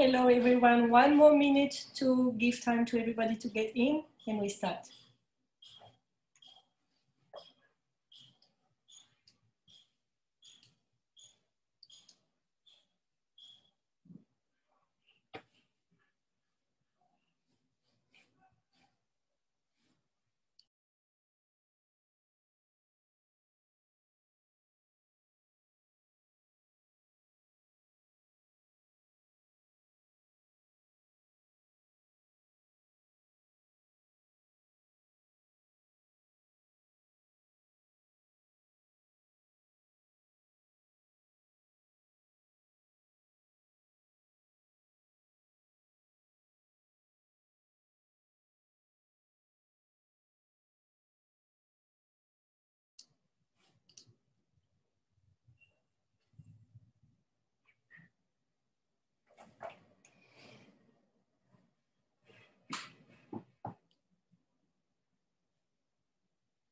Hello, everyone. One more minute to give time to everybody to get in, Can we start.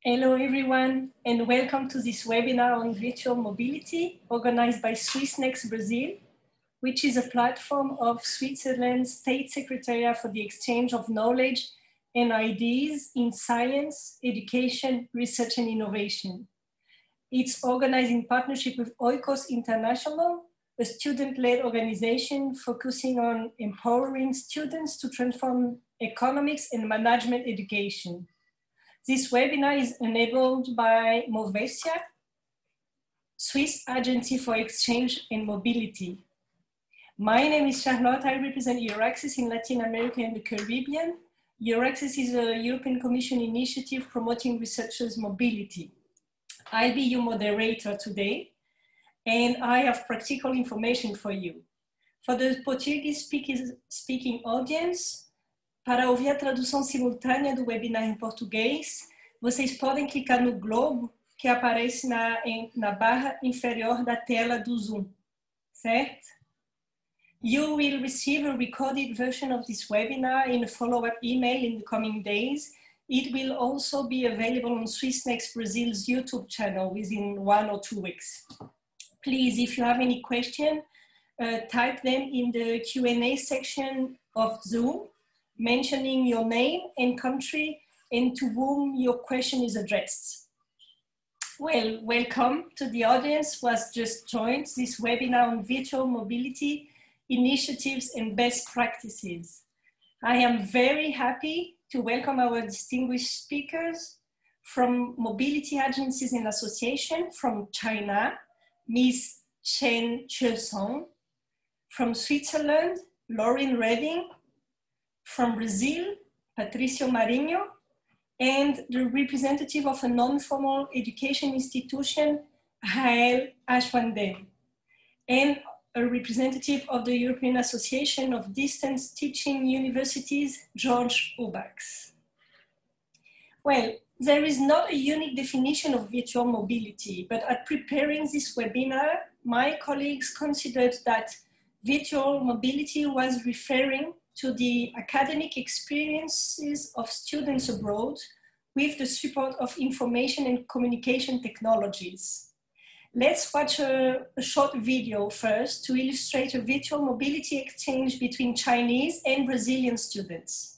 Hello everyone and welcome to this webinar on virtual mobility organized by Swissnex Brazil, which is a platform of Switzerland's State Secretariat for the Exchange of Knowledge and Ideas in Science, Education, Research and Innovation. It's organized in partnership with Oikos International, a student-led organization focusing on empowering students to transform economics and management education. This webinar is enabled by Movetia, Swiss Agency for Exchange and Mobility. My name is Charlotte. I represent Euraxess in Latin America and the Caribbean. Euraxess is a European Commission initiative promoting researchers' mobility. I'll be your moderator today, and I have practical information for you. For the Portuguese speaking audience, Para ouvir a tradução simultânea do webinar em português, vocês podem clicar no globo que aparece na, em, na barra inferior da tela do Zoom, certo? You will receive a recorded version of this webinar in a follow-up email in the coming days. It will also be available on SwissNext Brazil's YouTube channel within one or two weeks. Please, if you have any question, uh, type them in the Q&A section of Zoom mentioning your name and country and to whom your question is addressed. Well, welcome to the audience who has just joined this webinar on virtual mobility initiatives and best practices. I am very happy to welcome our distinguished speakers from Mobility Agencies and Association from China, Ms. Shen Xuesong, from Switzerland, Lauren Redding, from Brazil, Patricio Marinho, and the representative of a non-formal education institution, Hael Ashwanden, and a representative of the European Association of Distance Teaching Universities, George Ubachs. Well, there is not a unique definition of virtual mobility, but at preparing this webinar, my colleagues considered that virtual mobility was referring to the academic experiences of students abroad with the support of information and communication technologies. Let's watch a, a, short video first to illustrate a virtual mobility exchange between Chinese and Brazilian students.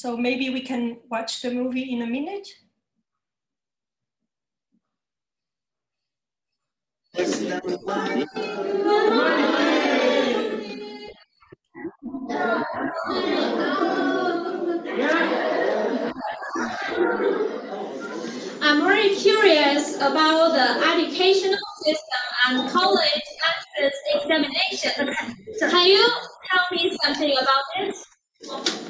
So maybe we can watch the movie in a minute. I'm very curious about the educational system and college entrance examination. Can you tell me something about this?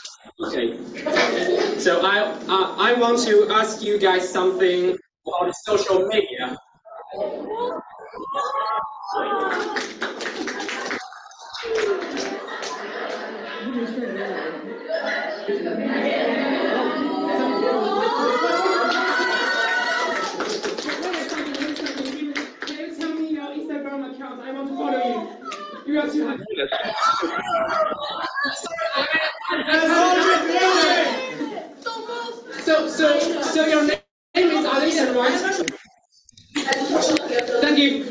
Okay. So I uh, I want to ask you guys something about social media. Tell me your Instagram account. I want to follow you. You have to have. So, so, so your name is Alisa, right? Thank you.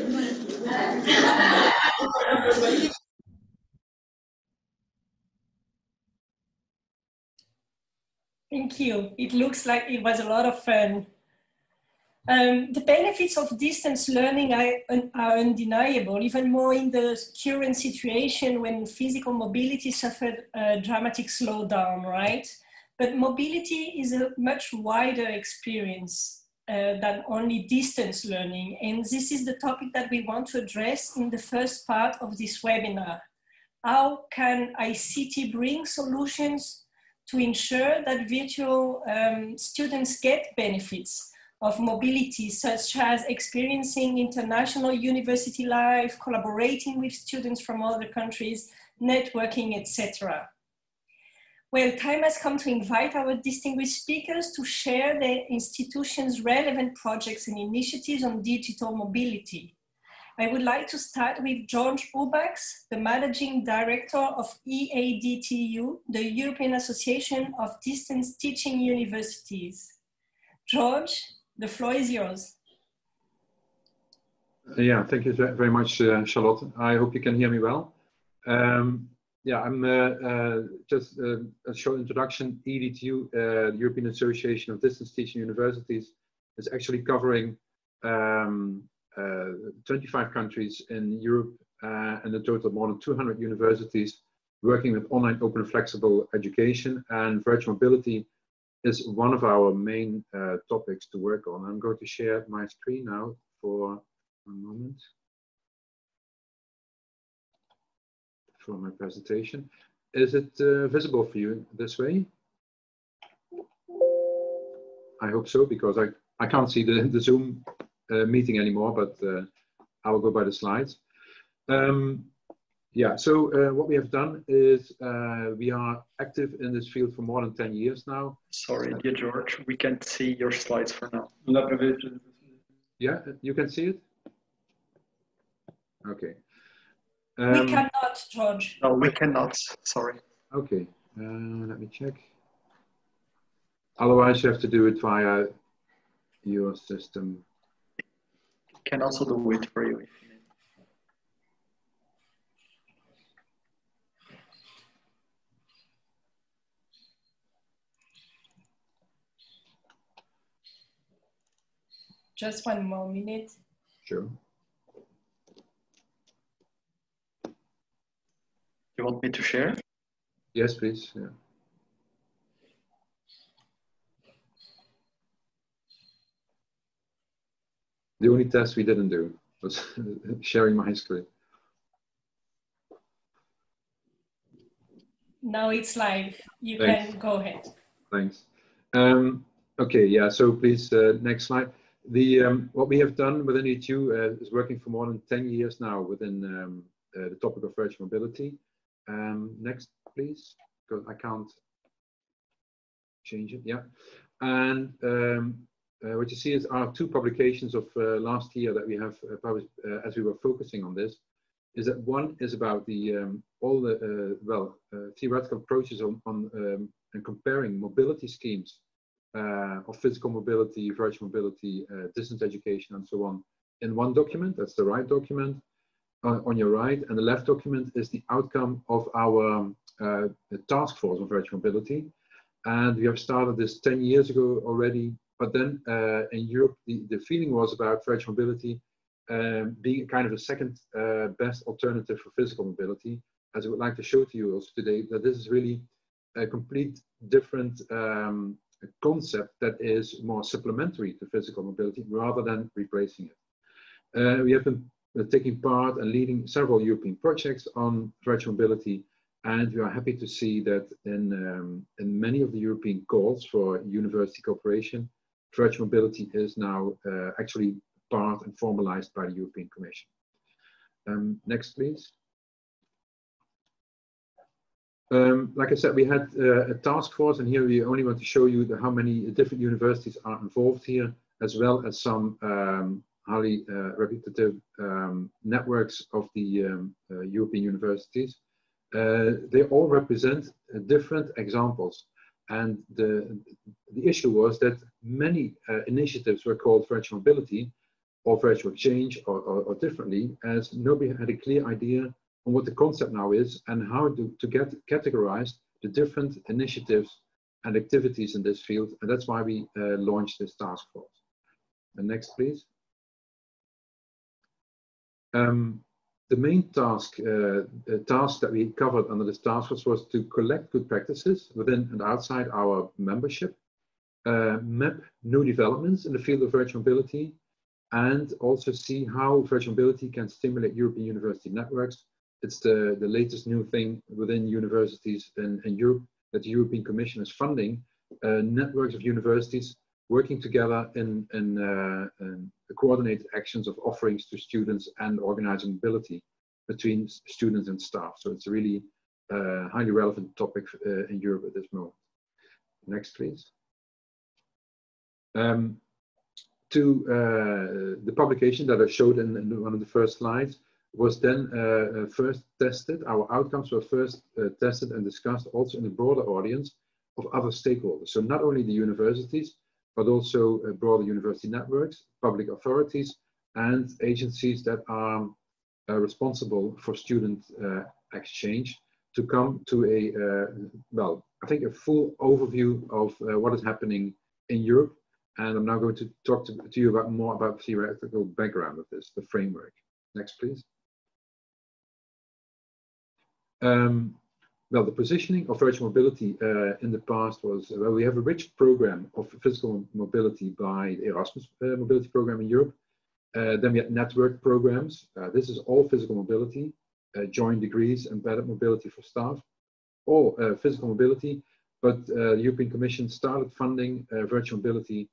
Thank you. It looks like it was a lot of fun. Um, the benefits of distance learning are, are, undeniable, even more in the current situation when physical mobility suffered a dramatic slowdown, right? But mobility is a much wider experience uh, than only distance learning. And this is the topic that we want to address in the first part of this webinar. How can ICT bring solutions to ensure that virtual um, students get benefits of mobility, such as experiencing international university life, collaborating with students from other countries, networking, etc. Well, time has come to invite our distinguished speakers to share their institution's relevant projects and initiatives on digital mobility. I would like to start with George Ubachs, the Managing Director of EADTU, the European Association of Distance Teaching Universities. George, the floor is yours. Yeah, thank you very much, uh, Charlotte. I hope you can hear me well. Um, yeah, I'm uh, uh, just a short introduction. EADTU, the European Association of Distance Teaching Universities, is actually covering um, 25 countries in Europe and a total of more than 200 universities working with online, open, flexible education and virtual mobility is one of our main uh, topics to work on. I'm going to share my screen now for a moment for my presentation. Is it uh, visible for you this way? I hope so, because I, I can't see the, the Zoom uh, meeting anymore, but uh, I will go by the slides. Um, yeah, so uh, what we have done is uh, we are active in this field for more than 10 years now. Sorry, dear George, we can't see your slides for now. Yeah, you can see it? Okay. Um, we cannot, George. No, we cannot, sorry. Okay, uh, let me check. Otherwise, you have to do it via your system. Can also do it for you. Just one more minute. Sure. You want me to share? Yes, please. Yeah. The only test we didn't do was sharing my screen. Now it's live. You Thanks. can go ahead. Thanks. Um, okay, yeah, so please, uh, next slide. The, um, what we have done within ETU uh, is working for more than 10 years now within um, uh, the topic of virtual mobility. Um, next, please, because I can't change it. Yeah. And um, uh, what you see is our two publications of uh, last year that we have uh, published uh, as we were focusing on this. Is that one is about the um, all the well theoretical approaches on, on um, and comparing mobility schemes of physical mobility, virtual mobility, distance education, and so on in one document. That's the right document on your right, and the left document is the outcome of our uh, task force on virtual mobility. And we have started this 10 years ago already, but then uh, in Europe, the, the feeling was about virtual mobility um, being kind of a second uh, best alternative for physical mobility. As I would like to show to you also today, that this is really a complete different um, a concept that is more supplementary to physical mobility rather than replacing it. Uh, we have been uh, taking part and leading several European projects on virtual mobility, and we are happy to see that in, um, in many of the European calls for university cooperation, virtual mobility is now uh, actually part and formalized by the European Commission. Um, next, please. Um, like I said, we had uh, a task force, and here we only want to show you the, how many different universities are involved here, as well as some um, highly uh, reputative um, networks of the um, uh, European universities. Uh, they all represent uh, different examples. And the, the issue was that many uh, initiatives were called virtual mobility or virtual exchange or, or, or differently, as nobody had a clear idea on what the concept now is and how to, to get categorize the different initiatives and activities in this field. And that's why we uh, launched this task force. And next, please. Um, the main task, uh, task that we covered under this task force was to collect good practices within and outside our membership, uh, map new developments in the field of virtual mobility, and also see how virtual mobility can stimulate European university networks it's the, the latest new thing within universities in, in Europe that the European Commission is funding uh, networks of universities working together in, in, uh, in coordinated actions of offerings to students and organizing ability between students and staff. So it's a really uh, highly relevant topic uh, in Europe at this moment. Next, please. Um, to uh, the publication that I showed in, in one of the first slides, was then uh, uh, first tested, our outcomes were first uh, tested and discussed also in a broader audience of other stakeholders. So not only the universities, but also broader university networks, public authorities, and agencies that are uh, responsible for student uh, exchange to come to a, uh, well, I think a full overview of what is happening in Europe. And I'm now going to talk to, to you about more about the theoretical background of this, the framework. Next, please. Um, well, the positioning of virtual mobility uh, in the past was, well, we have a rich program of physical mobility by the Erasmus uh, mobility program in Europe. Uh, then we had network programs. Uh, this is all physical mobility, uh, joint degrees, embedded mobility for staff, all uh, physical mobility. But the European Commission started funding virtual mobility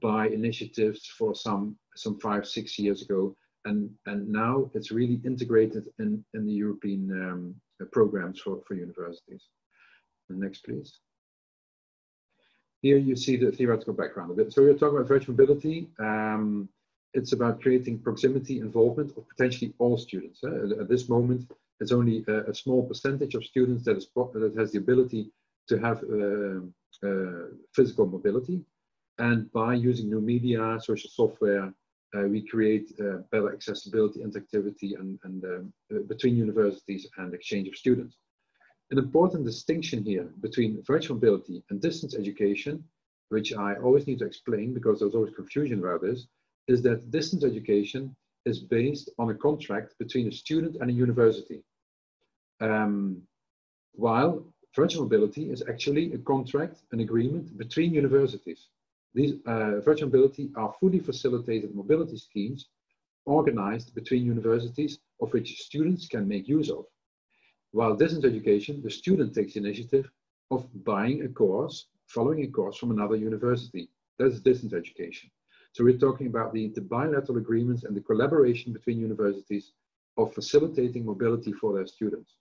by initiatives for some, some five, six years ago. And, and now it's really integrated in, in the European um, uh, programs for, for universities. And next, please. Here you see the theoretical background of it. So we're talking about virtual mobility. Um, it's about creating proximity involvement of potentially all students. Uh, at this moment, it's only a, a, small percentage of students that, is, that has the ability to have uh, uh, physical mobility. And by using new media, social software, we create uh, better accessibility interactivity and, and um, uh, between universities and exchange of students. An important distinction here between virtual mobility and distance education, which I always need to explain because there's always confusion about this, is that distance education is based on a contract between a student and a university. Um, while virtual mobility is actually a contract, an agreement between universities. These uh, virtual mobility are fully facilitated mobility schemes organized between universities of which students can make use of. While distance education, the student takes the initiative of buying a course, following a course from another university. That's distance education. So we're talking about the, the bilateral agreements and the collaboration between universities of facilitating mobility for their students.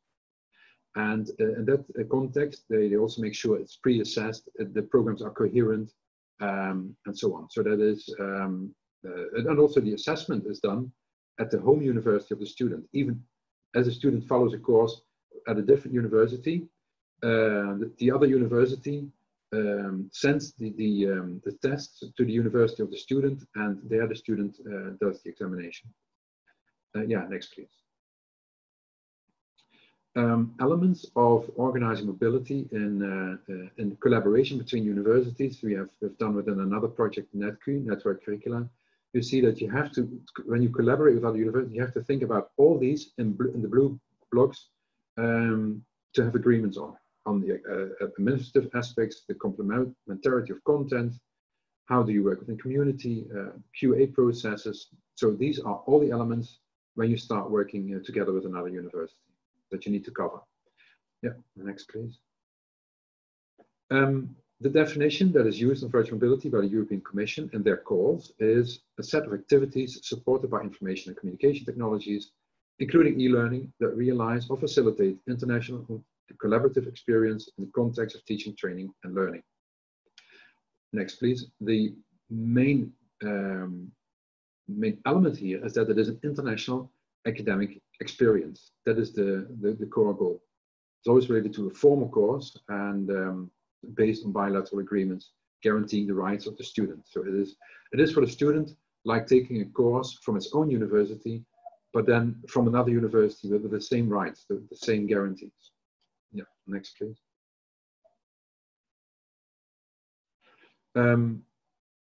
And uh, in that uh, context, they, they also make sure it's pre-assessed, uh, the programs are coherent, um, and so on. So that is, um, uh, and also the assessment is done at the home university of the student. Even as a student follows a course at a different university, uh, the, the, other university um, sends the, the, um, the tests to the university of the student and there the student uh, does the examination. Uh, yeah, next please um, elements of organizing mobility in, uh, uh, in collaboration between universities. We have we've done within another project, NetCU, Network Curricula. You see that you have to, when you collaborate with other universities, you have to think about all these in, in the blue blocks um, to have agreements on. on the uh, administrative aspects, the complementarity of content, how do you work within community, uh, QA processes. So these are all the elements when you start working uh, together with another university that you need to cover. Yeah, next please. Um, the definition that is used in virtual mobility by the European Commission in their calls is a set of activities supported by information and communication technologies, including e-learning that realize or facilitate international collaborative experience in the context of teaching, training, and learning. Next, please. The main um, main element here is that it is an international academic experience. That is the, the, the core goal. It's always related to a formal course and um, based on bilateral agreements guaranteeing the rights of the student. So it is, it is for the student like taking a course from its own university, but then from another university with, the same rights, the, the same guarantees. Yeah, next please. Um,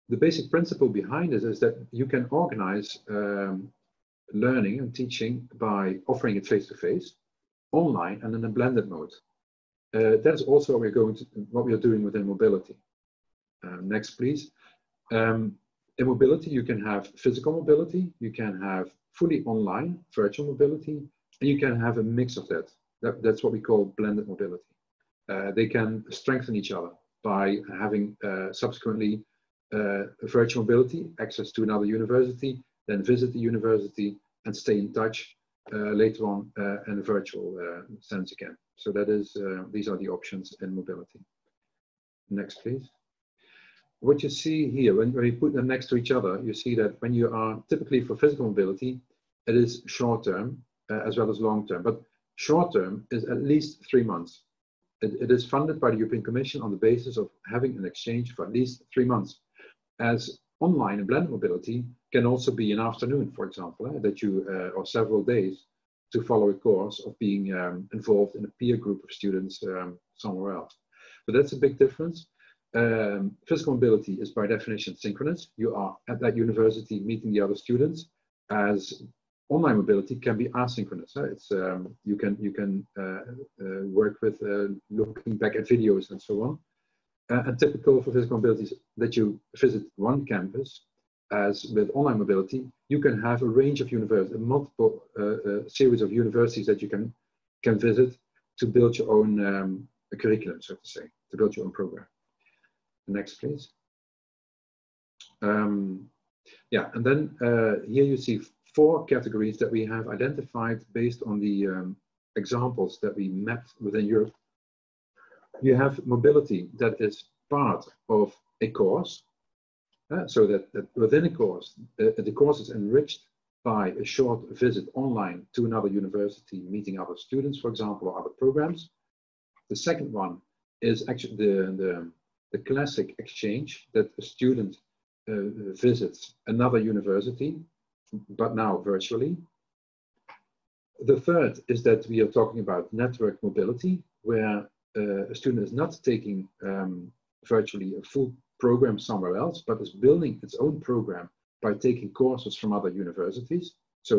the basic principle behind it is that you can organize um, learning and teaching by offering it face-to-face, online, and in a blended mode. Uh, that is also what we're going to, what we are doing within mobility. Uh, next, please. Um, in mobility, you can have physical mobility, you can have fully online virtual mobility, and you can have a mix of that. that that's what we call blended mobility. Uh, they can strengthen each other by having uh, subsequently uh, virtual mobility, access to another university, then visit the university and stay in touch uh, later on uh, in a virtual uh, sense again. So that is, these are the options in mobility. Next, please. What you see here, when, when you put them next to each other, you see that when you are typically for physical mobility, it is short term as well as long term. But short term is at least three months. It, it is funded by the European Commission on the basis of having an exchange for at least three months. As online and blended mobility can also be an afternoon, for example, eh, that you, uh, or several days to follow a course of being um, involved in a peer group of students um, somewhere else. So that's a big difference. Um, physical mobility is by definition synchronous. You are at that university meeting the other students as online mobility can be asynchronous. Eh? It's, um, you can, you can uh, uh, work with uh, looking back at videos and so on. Uh, and typical for physical mobility is that you visit one campus. As with online mobility, you can have a range of universities, a multiple uh, uh, series of universities that you can can visit to build your own um, curriculum, so to say, to build your own program. Next, please. Um, yeah, and then uh, here you see four categories that we have identified based on the um, examples that we mapped within Europe you have mobility that is part of a course, uh, so that, that, within a course, uh, the course is enriched by a short visit online to another university, meeting other students, for example, or other programs. The second one is actually the, the, the classic exchange that a student uh, visits another university, but now virtually. The third is that we are talking about network mobility, where uh, a student is not taking um, virtually a full program somewhere else, but is building its own program by taking courses from other universities. So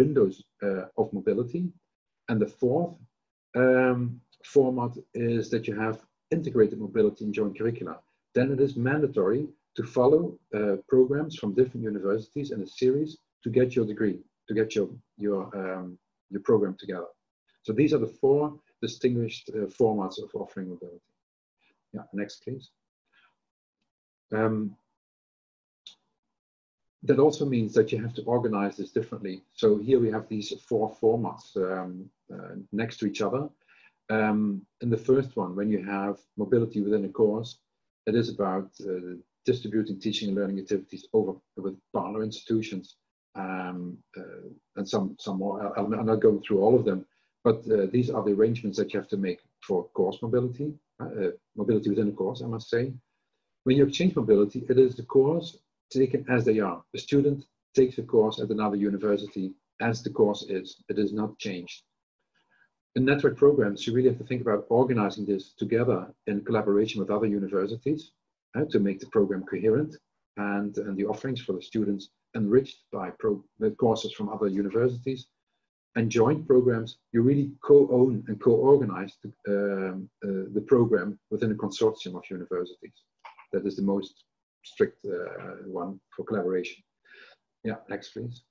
windows uh, of mobility. And the fourth um, format is that you have integrated mobility in joint curricula. Then it is mandatory to follow uh, programs from different universities in a series to get your degree, to get your, your, um, your program together. So these are the four distinguished uh, formats of offering mobility. Yeah, next please. Um, that also means that you have to organize this differently. So here we have these four formats um, uh, next to each other. Um, in the first one, when you have mobility within a course, it is about uh, distributing teaching and learning activities over with partner institutions um, uh, and some some more. I'm not going through all of them, but uh, these are the arrangements that you have to make for course mobility, uh, uh, mobility within a course, I must say. When you exchange mobility, it is the course taken as they are. The student takes a course at another university as the course is. It is not changed. In network programs, you really have to think about organizing this together in collaboration with other universities uh, to make the program coherent and, and the offerings for the students enriched by courses from other universities and joint programs, you really co-own and co-organize the, um, uh, the program within a consortium of universities. That is the most strict uh, one for collaboration. Yeah, next please.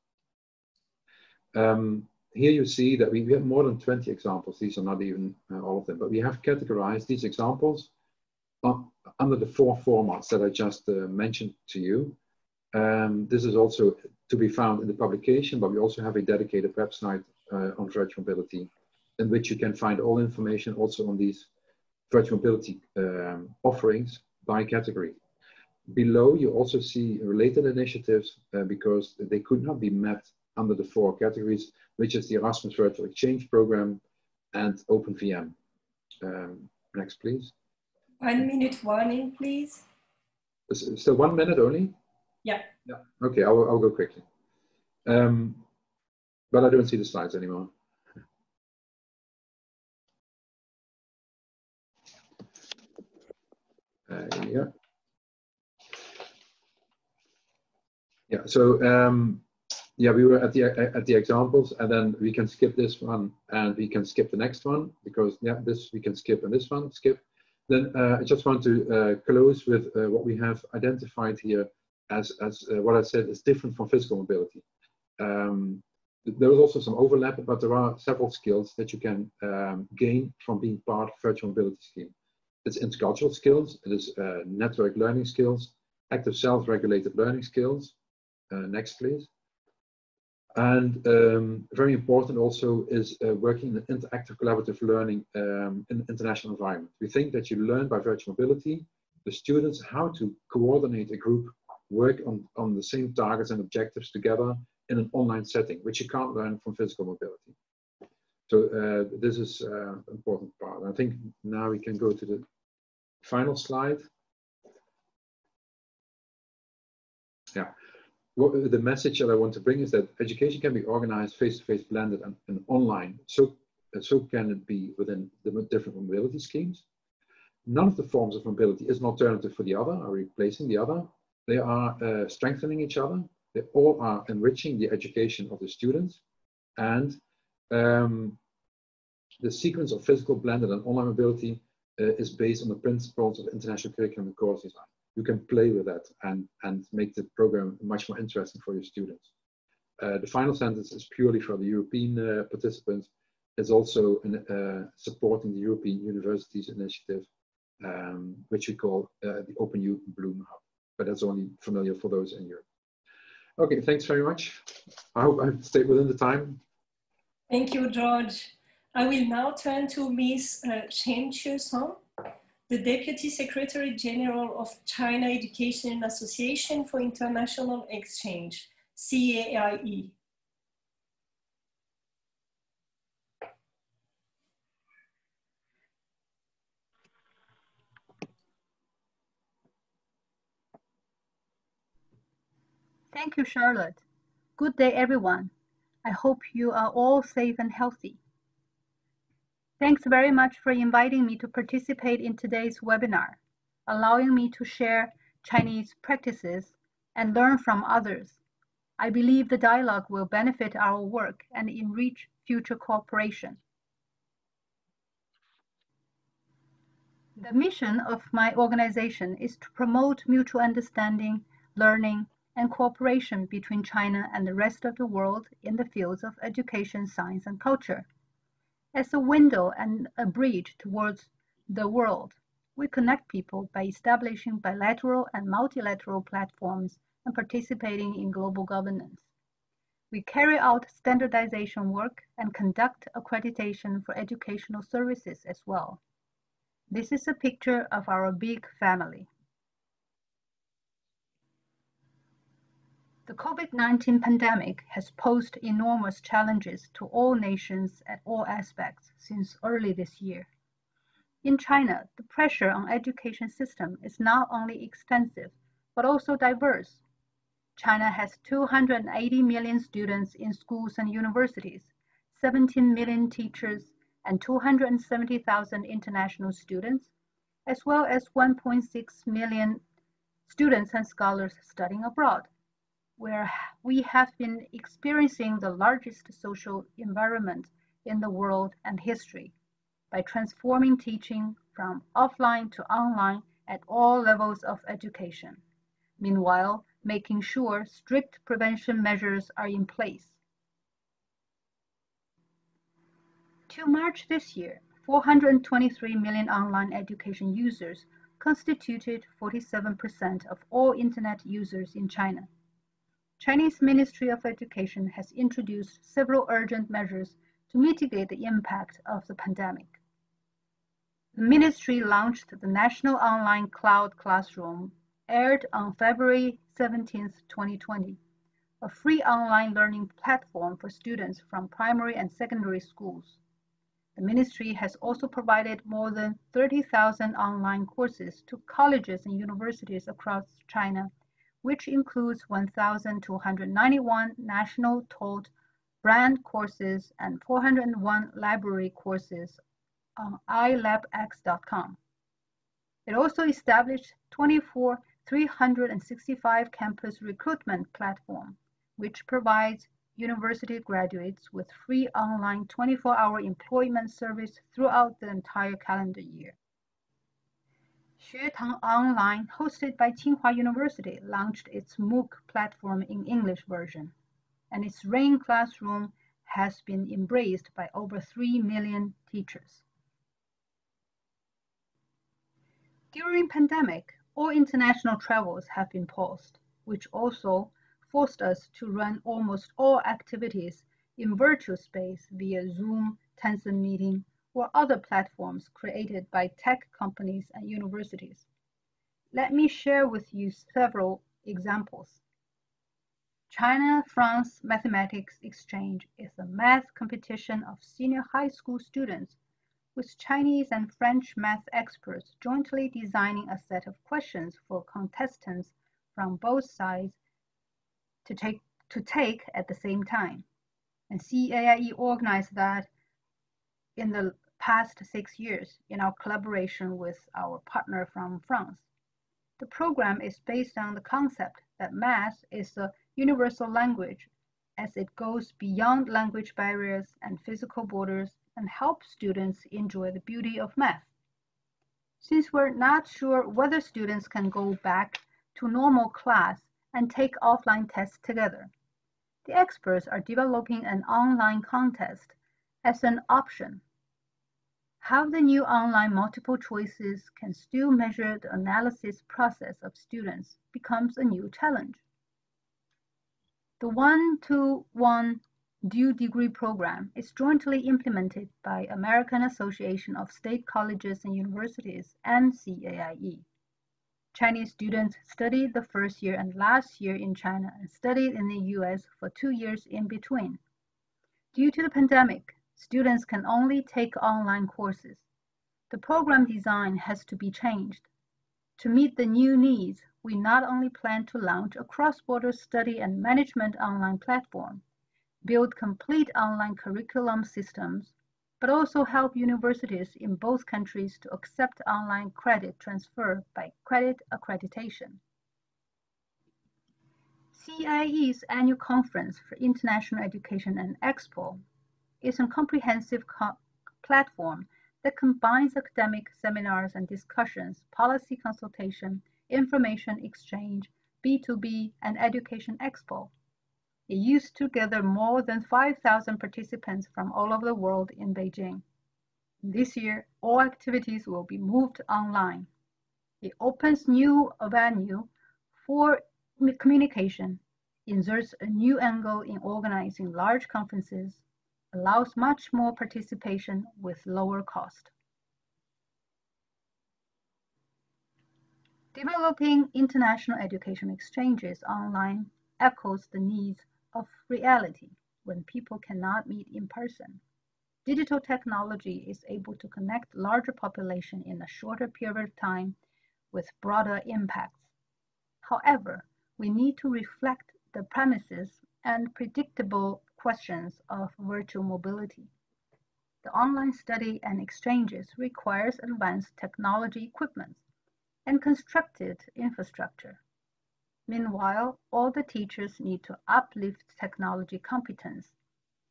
Um, here you see that we, have more than 20 examples. These are not even uh, all of them, but we have categorized these examples under the four formats that I just uh, mentioned to you. Um, this is also to be found in the publication, but we also have a dedicated website uh, on virtual mobility in which you can find all information also on these virtual mobility um, offerings by category. Below, you also see related initiatives uh, because they could not be met under the four categories, which is the Erasmus Virtual Exchange Program and OpenVM. Um, next, please. One minute warning, please. Still one minute only? Yeah. Yeah. Okay, I'll, I'll go quickly. Um, but I don't see the slides anymore. Uh, yeah. Yeah, so um, yeah, we were at the at the examples, and then we can skip this one, and we can skip the next one because yeah, this we can skip, and this one skip. Then uh, I just want to uh, close with uh, what we have identified here as, as uh, what I said is different from physical mobility. Um, there is also some overlap, but there are several skills that you can um, gain from being part of virtual mobility scheme. It's intercultural skills, it is uh, network learning skills, active self-regulated learning skills. Uh, next, please. And um, very important also is uh, working in an interactive collaborative learning um, in an international environment. We think that you learn by virtual mobility, the students how to coordinate a group, work on, on the same targets and objectives together in an online setting, which you can't learn from physical mobility. So uh, this is uh, important part. I think now we can go to the final slide. Yeah what, the message that I want to bring is that education can be organized face-to-face, -face, blended, and, and, online. So, so can it be within the different mobility schemes. None of the forms of mobility is an alternative for the other, or replacing the other. They are uh, strengthening each other. They all are enriching the education of the students. And um, the sequence of physical, blended, and online mobility uh, is based on the principles of international curriculum and course design you can play with that and, and make the program much more interesting for your students. Uh, the final sentence is purely for the European uh, participants. It's also uh, supporting the European Universities Initiative, um, which we call uh, the Open U Bloom Hub. But that's only familiar for those in Europe. Okay, thanks very much. I hope I've stayed within the time. Thank you, George. I will now turn to Ms. Uh, Chen Song the Deputy Secretary General of China Education Association for International Exchange, CAIE. Thank you, Charlotte. Good day, everyone. I hope you are all safe and healthy. Thanks very much for inviting me to participate in today's webinar, allowing me to share Chinese practices and learn from others. I believe the dialogue will benefit our work and enrich future cooperation. The mission of my organization is to promote mutual understanding, learning, and cooperation between China and the rest of the world in the fields of education, science, and culture. As a window and a bridge towards the world, we connect people by establishing bilateral and multilateral platforms and participating in global governance. We carry out standardization work and conduct accreditation for educational services as well. This is a picture of our big family. The COVID-19 pandemic has posed enormous challenges to all nations at all aspects since early this year. In China, the pressure on education system is not only extensive, but also diverse. China has 280 million students in schools and universities, 17 million teachers, and 270,000 international students, as well as 1.6 million students and scholars studying abroad. Where we have been experiencing the largest social environment in the world and history by transforming teaching from offline to online at all levels of education. Meanwhile, making sure strict prevention measures are in place. To March this year, 423 million online education users constituted 47% of all internet users in China. Chinese Ministry of Education has introduced several urgent measures to mitigate the impact of the pandemic. The ministry launched the National Online Cloud Classroom, aired on February 17, 2020, a free online learning platform for students from primary and secondary schools. The ministry has also provided more than 30,000 online courses to colleges and universities across China, which includes 1,291 national taught brand courses and 401 library courses on ilabx.com. It also established 24 365 campus recruitment platform, which provides university graduates with free online 24-hour employment service throughout the entire calendar year. Xuetang Online, hosted by Tsinghua University, launched its MOOC platform in English version, and its Rain Classroom has been embraced by over 3 million teachers. During pandemic, all international travels have been paused, which also forced us to run almost all activities in virtual space via Zoom, Tencent Meeting, or other platforms created by tech companies and universities. Let me share with you several examples. China-France Mathematics Exchange is a math competition of senior high school students with Chinese and French math experts jointly designing a set of questions for contestants from both sides to take, to take at the same time. And CAIE organized that in the past six years in our collaboration with our partner from France. The program is based on the concept that math is a universal language as it goes beyond language barriers and physical borders and helps students enjoy the beauty of math. Since we're not sure whether students can go back to normal class and take offline tests together. The experts are developing an online contest as an option. How the new online multiple choices can still measure the analysis process of students becomes a new challenge. The one-to-one dual degree program is jointly implemented by American Association of State Colleges and Universities and CAIE. Chinese students studied the first year and last year in China and studied in the US for two years in between. Due to the pandemic, students can only take online courses. The program design has to be changed. To meet the new needs, we not only plan to launch a cross-border study and management online platform, build complete online curriculum systems, but also help universities in both countries to accept online credit transfer by credit accreditation. CAIE's annual conference for international education and expo is a comprehensive co platform that combines academic seminars and discussions, policy consultation, information exchange, B2B, and education expo. It used to gather more than 5,000 participants from all over the world in Beijing. This year, all activities will be moved online. It opens new avenue for communication, inserts a new angle in organizing large conferences, allows much more participation with lower cost. Developing international education exchanges online echoes the needs of reality when people cannot meet in person. Digital technology is able to connect larger population in a shorter period of time with broader impacts. However, we need to reflect the premises and predictable questions of virtual mobility. The online study and exchanges requires advanced technology equipment and constructed infrastructure. Meanwhile, all the teachers need to uplift technology competence,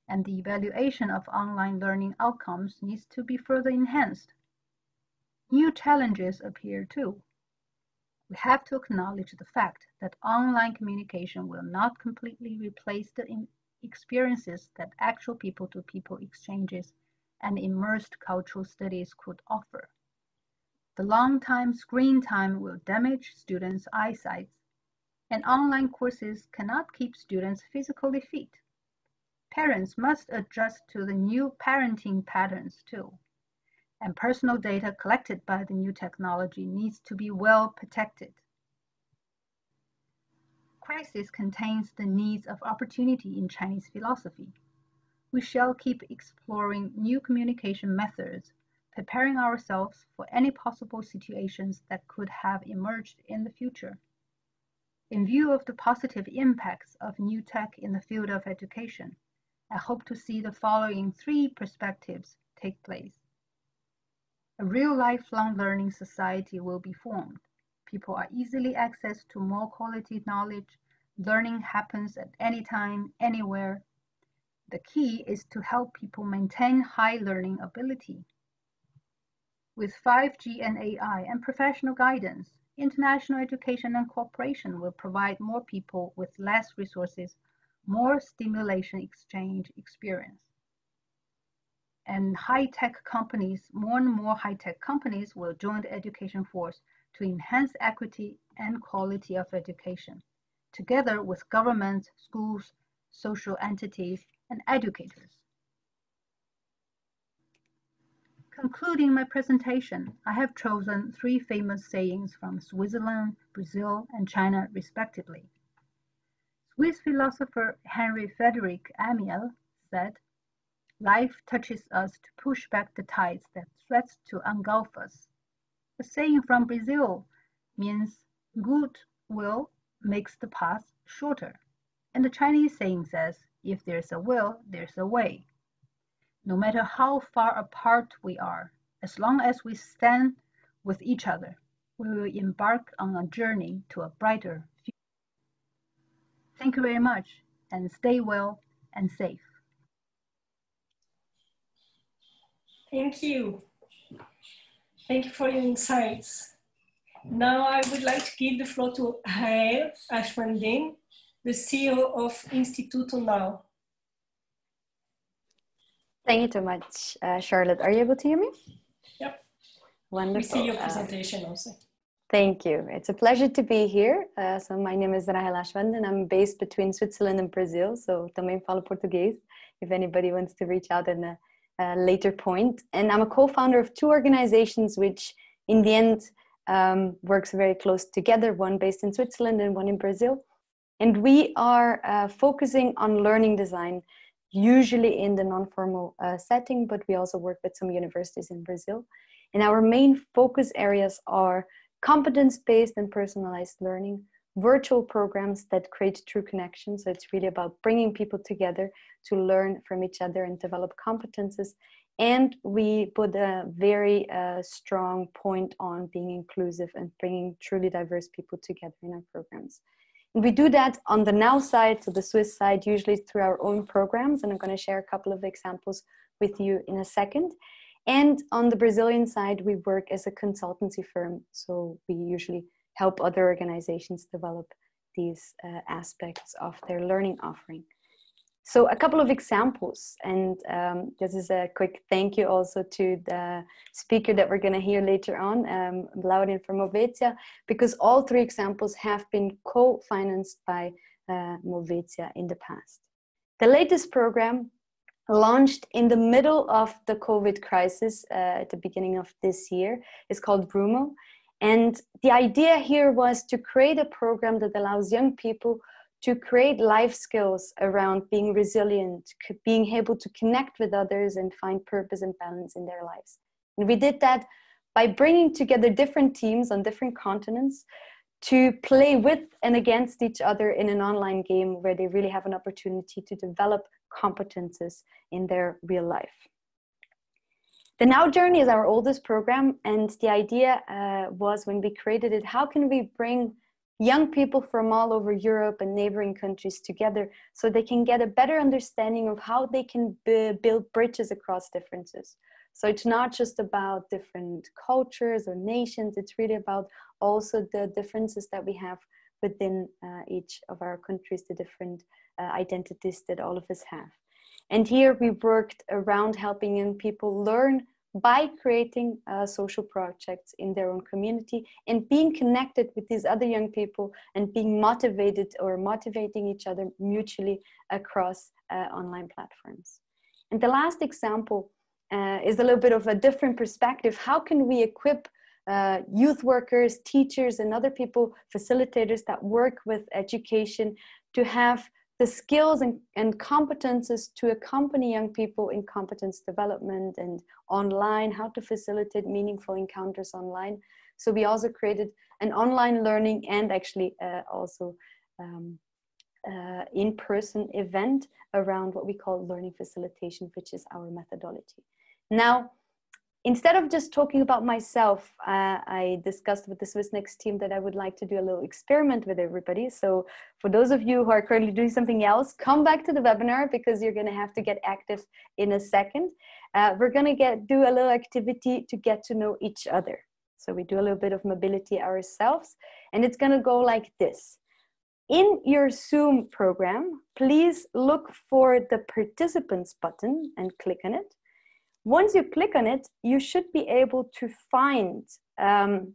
and the evaluation of online learning outcomes needs to be further enhanced. New challenges appear too. We have to acknowledge the fact that online communication will not completely replace the experiences that actual people to people exchanges and immersed cultural studies could offer. The long time screen time will damage students' eyesight and online courses cannot keep students physically fit. Parents must adjust to the new parenting patterns too. And personal data collected by the new technology needs to be well protected. Crisis contains the needs of opportunity in Chinese philosophy. We shall keep exploring new communication methods, preparing ourselves for any possible situations that could have emerged in the future. In view of the positive impacts of new tech in the field of education, I hope to see the following three perspectives take place. A real lifelong learning society will be formed. People are easily access to more quality knowledge. Learning happens at any time, anywhere. The key is to help people maintain high learning ability. With 5G and AI and professional guidance, international education and cooperation will provide more people with less resources, more stimulation exchange experience. And high-tech companies, more and more high-tech companies will join the education force to enhance equity and quality of education, together with governments, schools, social entities, and educators. Concluding my presentation, I have chosen three famous sayings from Switzerland, Brazil, and China respectively. Swiss philosopher Henri Frederick Amiel said, Life touches us to push back the tides that threats to engulf us. A saying from Brazil means good will makes the path shorter. And the Chinese saying says, if there's a will, there's a way no matter how far apart we are, as long as we stand with each other, we will embark on a journey to a brighter future. Thank you very much and stay well and safe. Thank you. Thank you for your insights. Now I would like to give the floor to Rahel Aschwanden, the CEO of Instituto Now. Thank you so much, uh, Charlotte. Are you able to hear me? Yep. Wonderful. We see your uh, presentation uh, also. Thank you. It's a pleasure to be here. Uh, so my name is Rahel Ashwand and I'm based between Switzerland and Brazil. So também falo português if anybody wants to reach out at later point. And I'm a co-founder of two organizations which in the end um, works very close together, one based in Switzerland and one in Brazil. And we are uh, focusing on learning design usually in the non-formal uh, setting, but we also work with some universities in Brazil. And our main focus areas are competence-based and personalized learning, virtual programs that create true connections. So it's really about bringing people together to learn from each other and develop competences. And we put a very uh, strong point on being inclusive and bringing truly diverse people together in our programs. And We do that on the now side, so the Swiss side, usually through our own programs. And I'm going to share a couple of examples with you in a second. And on the Brazilian side, we work as a consultancy firm. So we usually help other organizations develop these uh, aspects of their learning offering. So a couple of examples, and um, this is a quick thank you also to the speaker that we're going to hear later on, um, Laurin from Movetia, because all three examples have been co-financed by uh, Movetia in the past. The latest program launched in the middle of the COVID crisis uh, at the beginning of this year is called Brumo. And the idea here was to create a program that allows young people to create life skills around being resilient, being able to connect with others and find purpose and balance in their lives. And we did that by bringing together different teams on different continents to play with and against each other in an online game where they really have an opportunity to develop competences in their real life. The Now Journey is our oldest program, and the idea uh, was when we created it how can we bring young people from all over Europe and neighboring countries together so they can get a better understanding of how they can build bridges across differences. So it's not just about different cultures or nations, it's really about also the differences that we have within uh, each of our countries, the different uh, identities that all of us have. And here we worked around helping young people learn by creating uh, social projects in their own community and being connected with these other young people and being motivated or motivating each other mutually across uh, online platforms. And the last example uh, is a little bit of a different perspective. How can we equip uh, youth workers, teachers, and other people, facilitators that work with education to have the skills and, and competences to accompany young people in competence development and online, how to facilitate meaningful encounters online. So we also created an online learning and actually uh, also um, uh, in-person event around what we call learning facilitation, which is our methodology. Now, instead of just talking about myself, uh, I discussed with the Swissnex team that I would like to do a little experiment with everybody. So for those of you who are currently doing something else, come back to the webinar because you're going to have to get active in a second. Uh, we're going to get do a little activity to get to know each other. So we do a little bit of mobility ourselves and it's going to go like this. In your Zoom program, please look for the participants button and click on it once you click on it, you should be able to find um,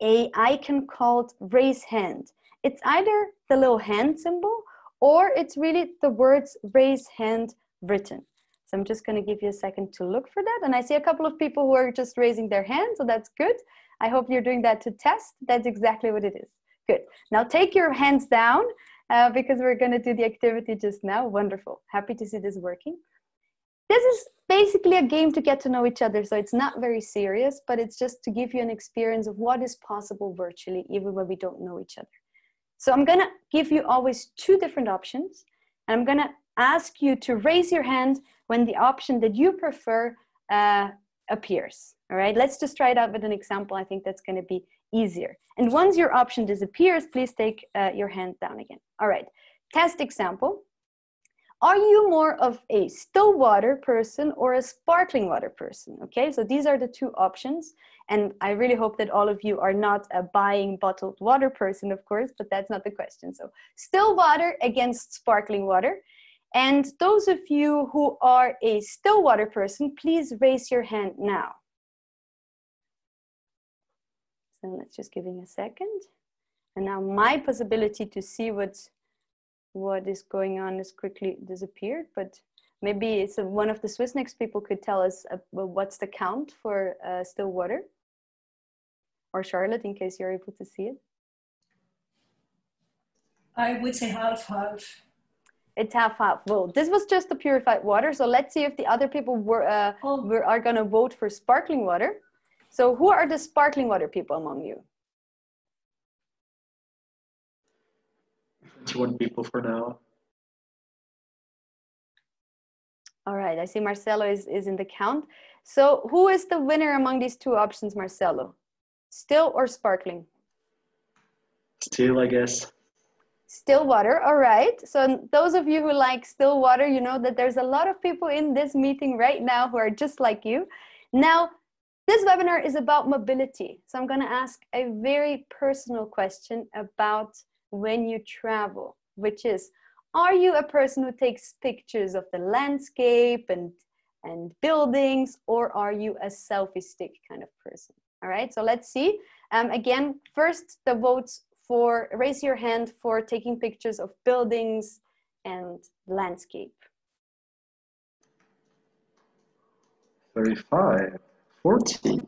a icon called raise hand. It's either the little hand symbol or it's really the words raise hand written. So I'm just gonna give you a second to look for that. And I see a couple of people who are just raising their hand, so that's good. I hope you're doing that to test. That's exactly what it is. Good. Now take your hands down uh, because we're gonna do the activity just now. Wonderful. Happy to see this working this is basically a game to get to know each other. So it's not very serious, but it's just to give you an experience of what is possible virtually, even when we don't know each other. So I'm gonna give you always two different options. And I'm gonna ask you to raise your hand when the option that you prefer uh, appears. All right, let's just try it out with an example. I think that's gonna be easier. And once your option disappears, please take uh, your hand down again. All right, test example. Are you more of a still water person or a sparkling water person? Okay, so these are the two options. And I really hope that all of you are not a buying bottled water person, of course, but that's not the question. So, still water against sparkling water. And those of you who are a still water person, please raise your hand now. So let's just give it a second. And now my possibility to see what's what is going on has quickly disappeared, but maybe it's a, one of the Swissnex people could tell us uh, what's the count for uh, still water or Charlotte in case you're able to see it. I would say half half. It's half half. Well, this was just the purified water. So let's see if the other people were, uh, oh. were are going to vote for sparkling water. So who are the sparkling water people among you? 21 people for now. All right, I see Marcelo is, is in the count. So who is the winner among these two options, Marcelo? Still or sparkling? Still, I guess. Still water, all right. So those of you who like still water, you know that there's a lot of people in this meeting right now who are just like you. Now, this webinar is about mobility. So I'm gonna ask a very personal question about when you travel, which is are you a person who takes pictures of the landscape and and buildings or are you a selfie stick kind of person? All right so let's see. Um, again first the votes for raise your hand for taking pictures of buildings and landscape. 35 40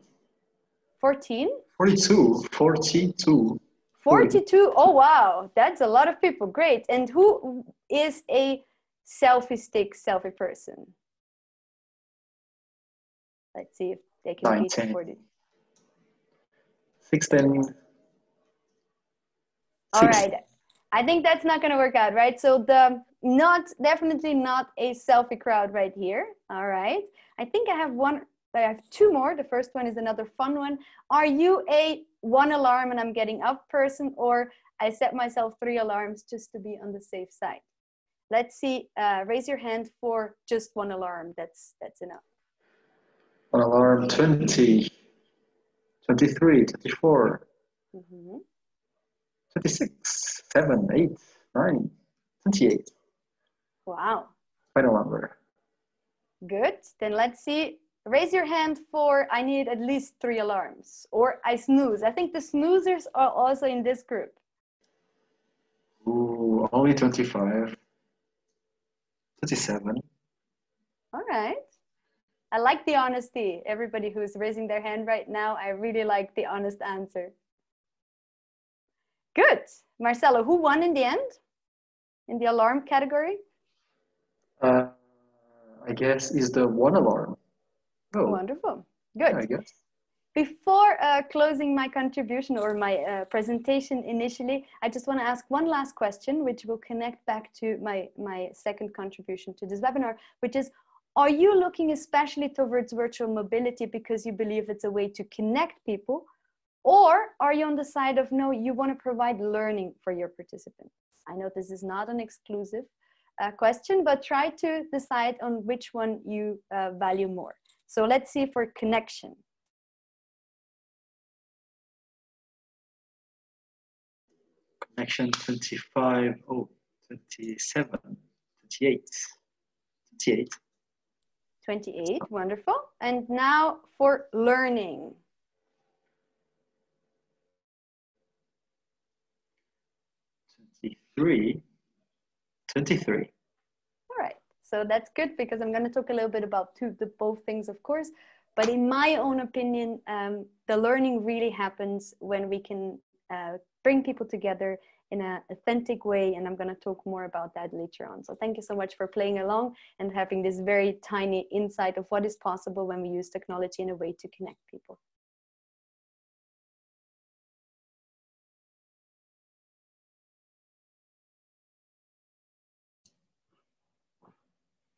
14 42 42 42 oh wow. That's a lot of people. Great. And who is a selfie stick selfie person? Let's see if they can 19. beat 40 16 all right. I think that's not going to work out right? So the not definitely not a selfie crowd right here. All right. I think i have one I have two more. The first one is another fun one. Are you a one alarm and I'm getting up person or I set myself three alarms just to be on the safe side. Let's see, uh, raise your hand for just one alarm. That's, that's enough. One alarm 20, 23, 24, Mhm. 26, 7, 8, 9, 28. Wow, Quite a number. good. Then let's see, raise your hand for I need at least three alarms or I snooze. I think the snoozers are also in this group. Ooh, only 25. 27. All right. I like the honesty. Everybody who's raising their hand right now, I really like the honest answer. Good. Marcelo, who won in the end? In the alarm category? Uh, I guess is the one alarm. Oh, Wonderful. Good. I guess. Before uh, closing my contribution or my uh, presentation initially, I just want to ask one last question, which will connect back to my, my second contribution to this webinar, which is, are you looking especially towards virtual mobility because you believe it's a way to connect people? Or are you on the side of, no, you want to provide learning for your participants? I know this is not an exclusive uh, question, but try to decide on which one you uh, value more. So let's see for connection. Connection 25, oh, 27, 28, 28. 28, wonderful. And now for learning. 23, 23. So that's good because I'm going to talk a little bit about two, the both things, of course. But in my own opinion, um, the learning really happens when we can uh, bring people together in an authentic way. And I'm going to talk more about that later on. So thank you so much for playing along and having this very tiny insight of what is possible when we use technology in a way to connect people.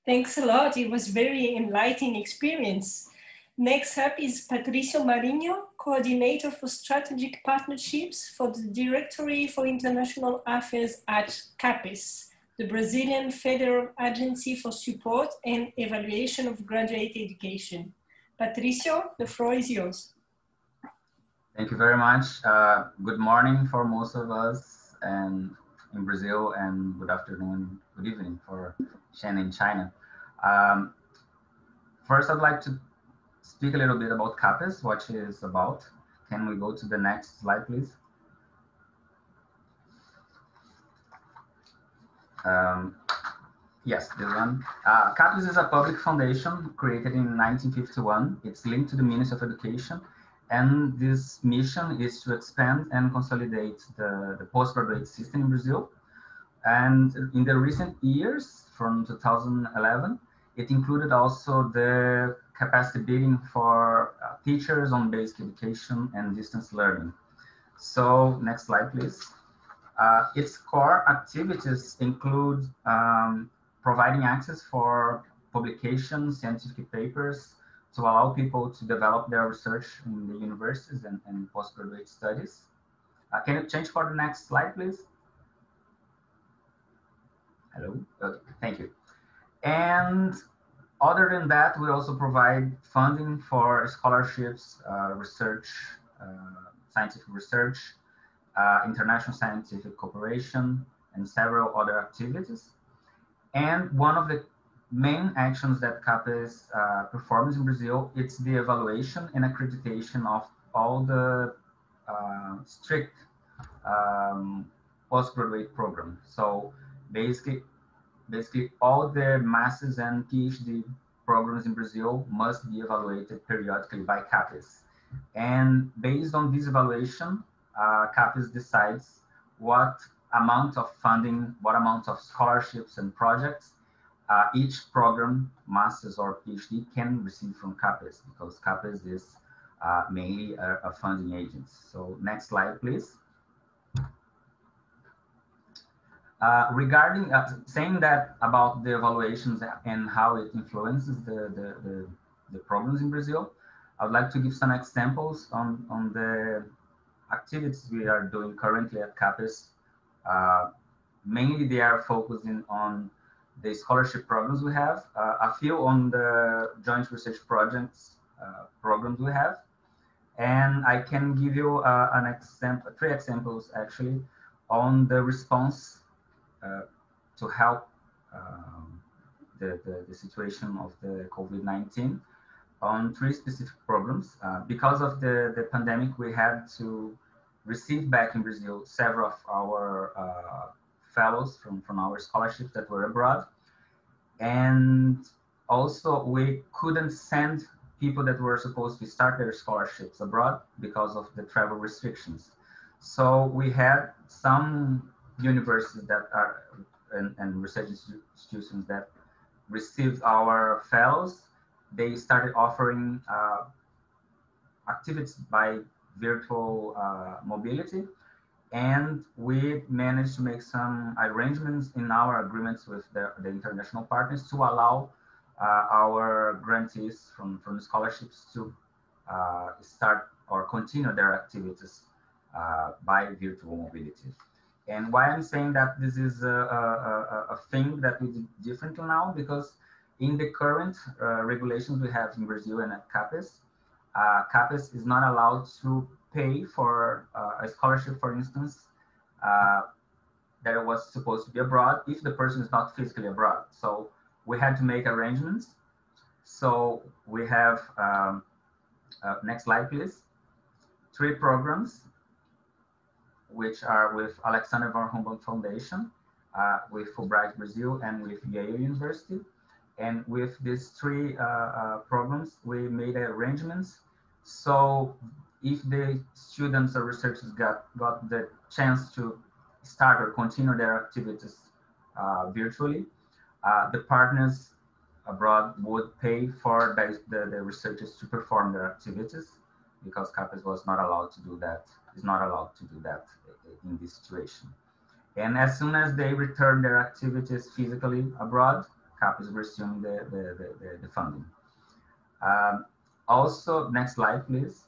Thanks a lot. It was very enlightening experience. Next up is Patricio Marinho, Coordinator for Strategic Partnerships for the Directory for International Affairs at CAPES, the Brazilian Federal Agency for Support and Evaluation of Graduate Education. Patricio, the floor is yours. Thank you very much. Uh, good morning for most of us and in Brazil and good afternoon, good evening for Shen in China. Um, first, I'd like to speak a little bit about CAPES, what is about. Can we go to the next slide, please? Um, yes, this one. Uh, CAPES is a public foundation created in 1951. It's linked to the Ministry of Education and this mission is to expand and consolidate the, the postgraduate system in Brazil. And in the recent years, from 2011, it included also the capacity building for uh, teachers on basic education and distance learning. So next slide, please. Uh, its core activities include um, providing access for publications, scientific papers, to allow people to develop their research in the universities and, and postgraduate studies. Uh, can you change for the next slide, please? Hello, okay, thank you. And other than that, we also provide funding for scholarships, uh, research, uh, scientific research, uh, international scientific cooperation, and several other activities. And one of the main actions that CAPES uh, performs in Brazil, it's the evaluation and accreditation of all the uh, strict um, postgraduate programs. So basically, basically all the masters and PhD programs in Brazil must be evaluated periodically by CAPES. And based on this evaluation, uh, CAPES decides what amount of funding, what amount of scholarships and projects uh, each program, master's or PhD, can receive from CAPES because CAPES is uh, mainly a, a, funding agent. So next slide, please. Uh, regarding uh, saying that about the evaluations and how it influences the, the, the, the programs in Brazil, I would like to give some examples on, on the activities we are doing currently at CAPES Uh, mainly they are focusing on the scholarship programs we have, uh, a few on the joint research projects uh, programs we have. And I can give you uh, an example, three examples actually, on the response uh, to help um, the, the, the, situation of the COVID-19 on three specific problems. Uh, because of the, the pandemic, we had to receive back in Brazil several of our uh, fellows from, from our scholarships that were abroad. And also we couldn't send people that were supposed to start their scholarships abroad because of the travel restrictions. So we had some universities that are and, and research institutions that received our fellows. They started offering uh, activities by virtual uh, mobility and we managed to make some arrangements in our agreements with the, the international partners to allow uh, our grantees from, from scholarships to uh, start or continue their activities uh, by virtual mobility. And why I'm saying that this is a, a, a thing that we did differently now, because in the current uh, regulations we have in Brazil and at CAPES, uh, CAPES is not allowed to pay for uh, a scholarship, for instance, uh, that was supposed to be abroad if the person is not physically abroad. So we had to make arrangements. So we have, um, uh, next slide, please. Three programs, which are with Alexander von Humboldt Foundation, uh, with Fulbright Brazil, and with Yale University. And with these three uh, uh, programs, we made arrangements so if the students or researchers got, got the chance to start or continue their activities uh, virtually, uh, the partners abroad would pay for the, the, the, researchers to perform their activities because CAPES was not allowed to do that, is not allowed to do that in this situation. And as soon as they return their activities physically abroad, CAPES resume the, the, the, the funding. Um, also, next slide, please.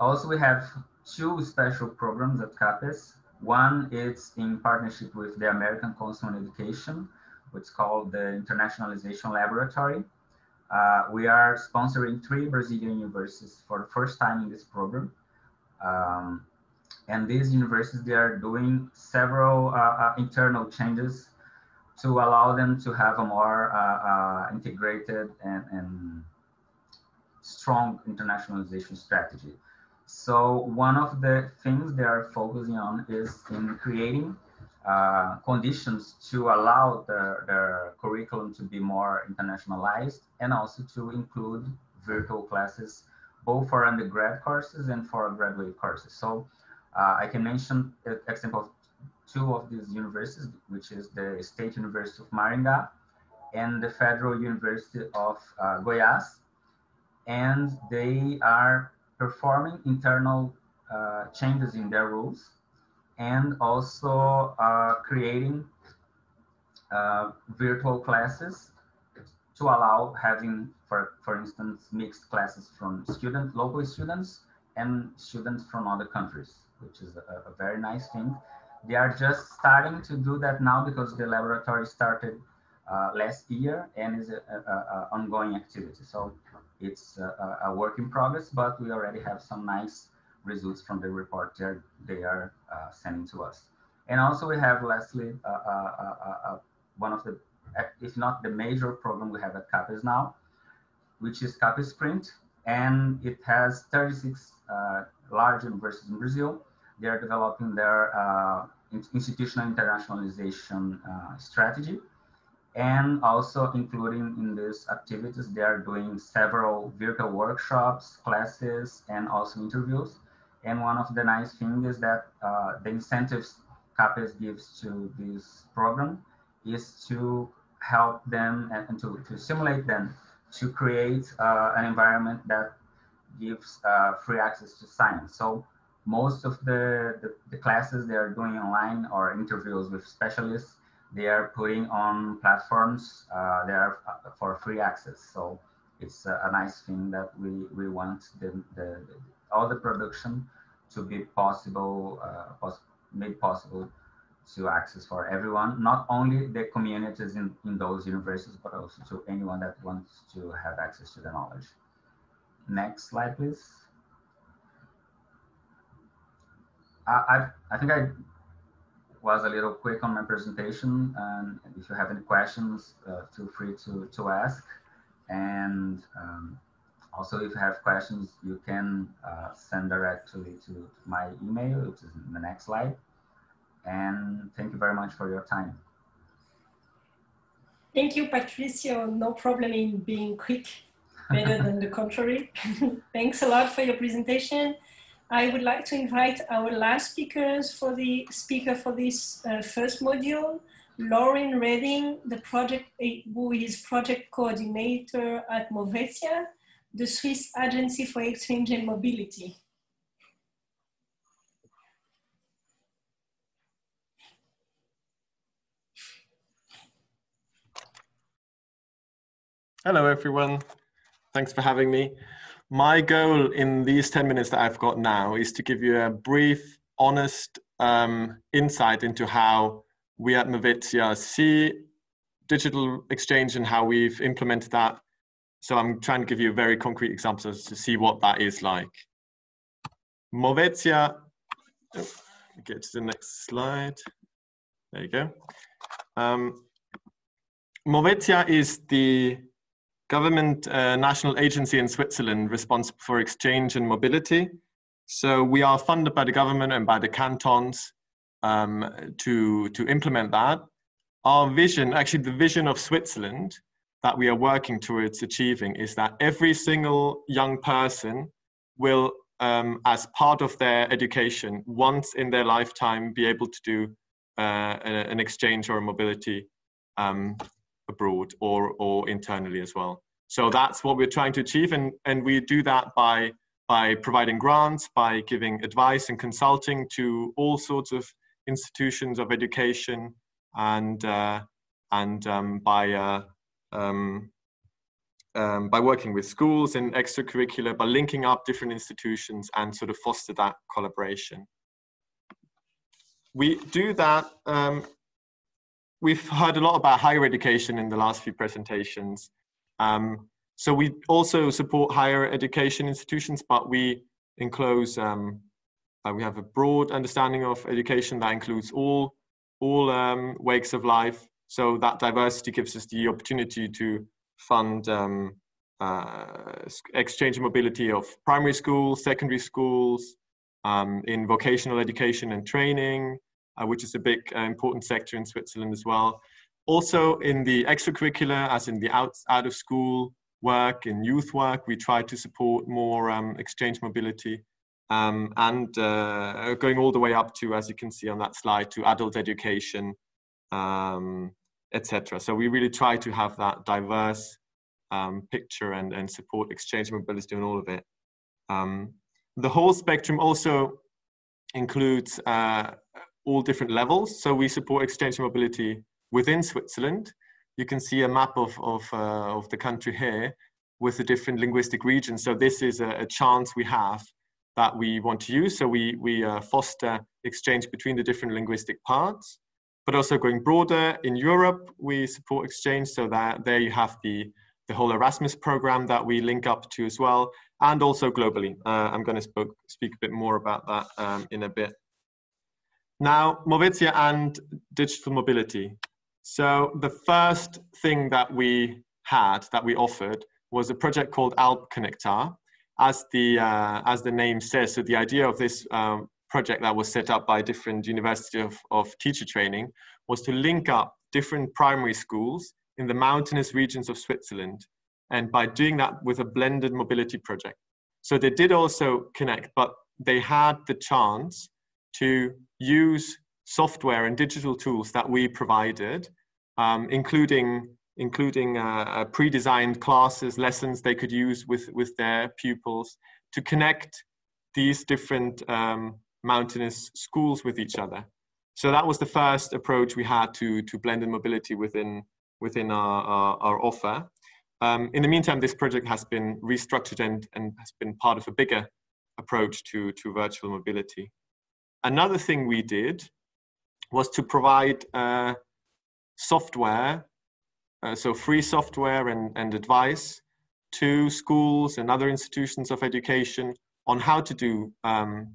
Also, we have two special programs at CAPES. One is in partnership with the American Council on Education, which is called the Internationalization Laboratory. Uh, we are sponsoring three Brazilian universities for the first time in this program. Um, and these universities, they are doing several uh, uh, internal changes to allow them to have a more uh, uh, integrated and, and strong internationalization strategy. So one of the things they are focusing on is in creating uh, conditions to allow their curriculum to be more internationalized and also to include virtual classes, both for undergrad courses and for graduate courses. So uh, I can mention an example of two of these universities, which is the State University of Maringá and the Federal University of uh, Goiás. And they are performing internal uh, changes in their rules and also uh, creating uh, virtual classes to allow having, for, for instance, mixed classes from student, local students and students from other countries, which is a, a very nice thing. They are just starting to do that now because the laboratory started last year and is an ongoing activity. So it's a, a, work in progress, but we already have some nice results from the report they're, they are uh, sending to us. And also we have lastly, uh, uh, uh, one of the, if not the major program we have at CAPES now, which is CAPES PrInt, and it has 36 large universities in Brazil they are developing their uh, institutional internationalization uh, strategy. And also including in these activities, they are doing several virtual workshops, classes, and also interviews. And one of the nice things is that uh, the incentives CAPES gives to this program is to help them and, to, to stimulate them to create uh, an environment that gives uh, free access to science. So most of the, the, the, classes they are doing online or interviews with specialists, they are putting on platforms uh, they are uh, for free access. So it's a, nice thing that we, we want the, the, all the production to be possible, uh, pos made possible to access for everyone, not only the communities in, in those universities, but also to anyone that wants to have access to the knowledge. Next slide, please. I, I, I think I was a little quick on my presentation, and if you have any questions, uh, feel free to, to ask. And um, also, if you have questions, you can uh, send directly to my email, which is in the next slide. And thank you very much for your time. Thank you, Patricio. No problem in being quick, better than the contrary. Thanks a lot for your presentation. I would like to invite our last speakers for the speaker for this uh, first module, Lauren Redding, the project, who is project coordinator at Movetia, the Swiss Agency for Exchange and Mobility. Hello, everyone. Thanks for having me. My goal in these 10 minutes that I've got now is to give you a brief, honest um, insight into how we at Movetia see digital exchange and how we've implemented that. So I'm trying to give you very concrete examples to see what that is like. Movetia, oh, get to the next slide. There you go. Um, Movetia is the government uh, national agency in Switzerland responsible for exchange and mobility. So we are funded by the government and by the cantons um, to, to implement that. Our vision, actually the vision of Switzerland that we are working towards achieving is that every single young person will, um, as part of their education, once in their lifetime be able to do uh, an exchange or a mobility um, abroad or, or internally as well. So that's what we're trying to achieve. And, and we do that by, by providing grants, by giving advice and consulting to all sorts of institutions of education and, uh, and um, by, uh, um, um, by working with schools in extracurricular, by linking up different institutions and sort of foster that collaboration. We do that um, we've heard a lot about higher education in the last few presentations. Um, so we also support higher education institutions, but we enclose, um, uh, we have a broad understanding of education that includes all, all um, wakes of life. So that diversity gives us the opportunity to fund um, uh, exchange and mobility of primary schools, secondary schools, um, in vocational education and training, uh, which is a big uh, important sector in Switzerland as well. Also in the extracurricular, as in the out, out of school work, in youth work, we try to support more um, exchange mobility um, and uh, going all the way up to, as you can see on that slide, to adult education, um, etc. So we really try to have that diverse um, picture and, and support exchange mobility and all of it. Um, the whole spectrum also includes uh, all different levels. So we support exchange mobility within Switzerland. You can see a map of, of, uh, of the country here with the different linguistic regions. So this is a, a chance we have that we want to use. So we, we uh, foster exchange between the different linguistic parts, but also going broader in Europe, we support exchange. So that there you have the, the whole Erasmus program that we link up to as well, and also globally. Uh, I'm going to spoke, speak a bit more about that um, in a bit. Now, Movetia and digital mobility. So the first thing that we had, that we offered, was a project called Alp Connectar. As the, uh, as the name says, so the idea of this um, project that was set up by different university of, of teacher training was to link up different primary schools in the mountainous regions of Switzerland. And by doing that with a blended mobility project. So they did also connect, but they had the chance to use software and digital tools that we provided, um, including including uh, uh, pre-designed classes, lessons they could use with, with their pupils to connect these different um, mountainous schools with each other. So that was the first approach we had to, to blended mobility within, within our, our, our offer. Um, in the meantime, this project has been restructured and, and has been part of a bigger approach to, to virtual mobility. Another thing we did was to provide uh, software, uh, so free software and, and advice to schools and other institutions of education on how to do um,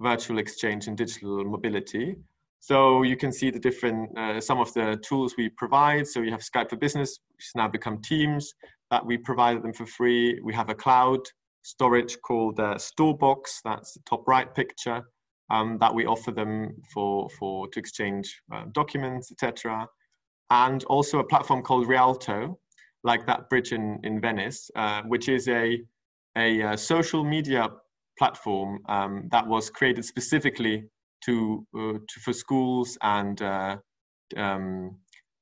virtual exchange and digital mobility. So you can see the different, uh, some of the tools we provide. So you have Skype for Business, which has now become Teams, that we provided them for free. We have a cloud storage called uh, Storebox, that's the top right picture, um, that we offer them for, for to exchange uh, documents, etc. And also a platform called Rialto, like that bridge in, in Venice, uh, which is a, a, a, uh, social media platform um, that was created specifically to, uh, to for schools and uh, um,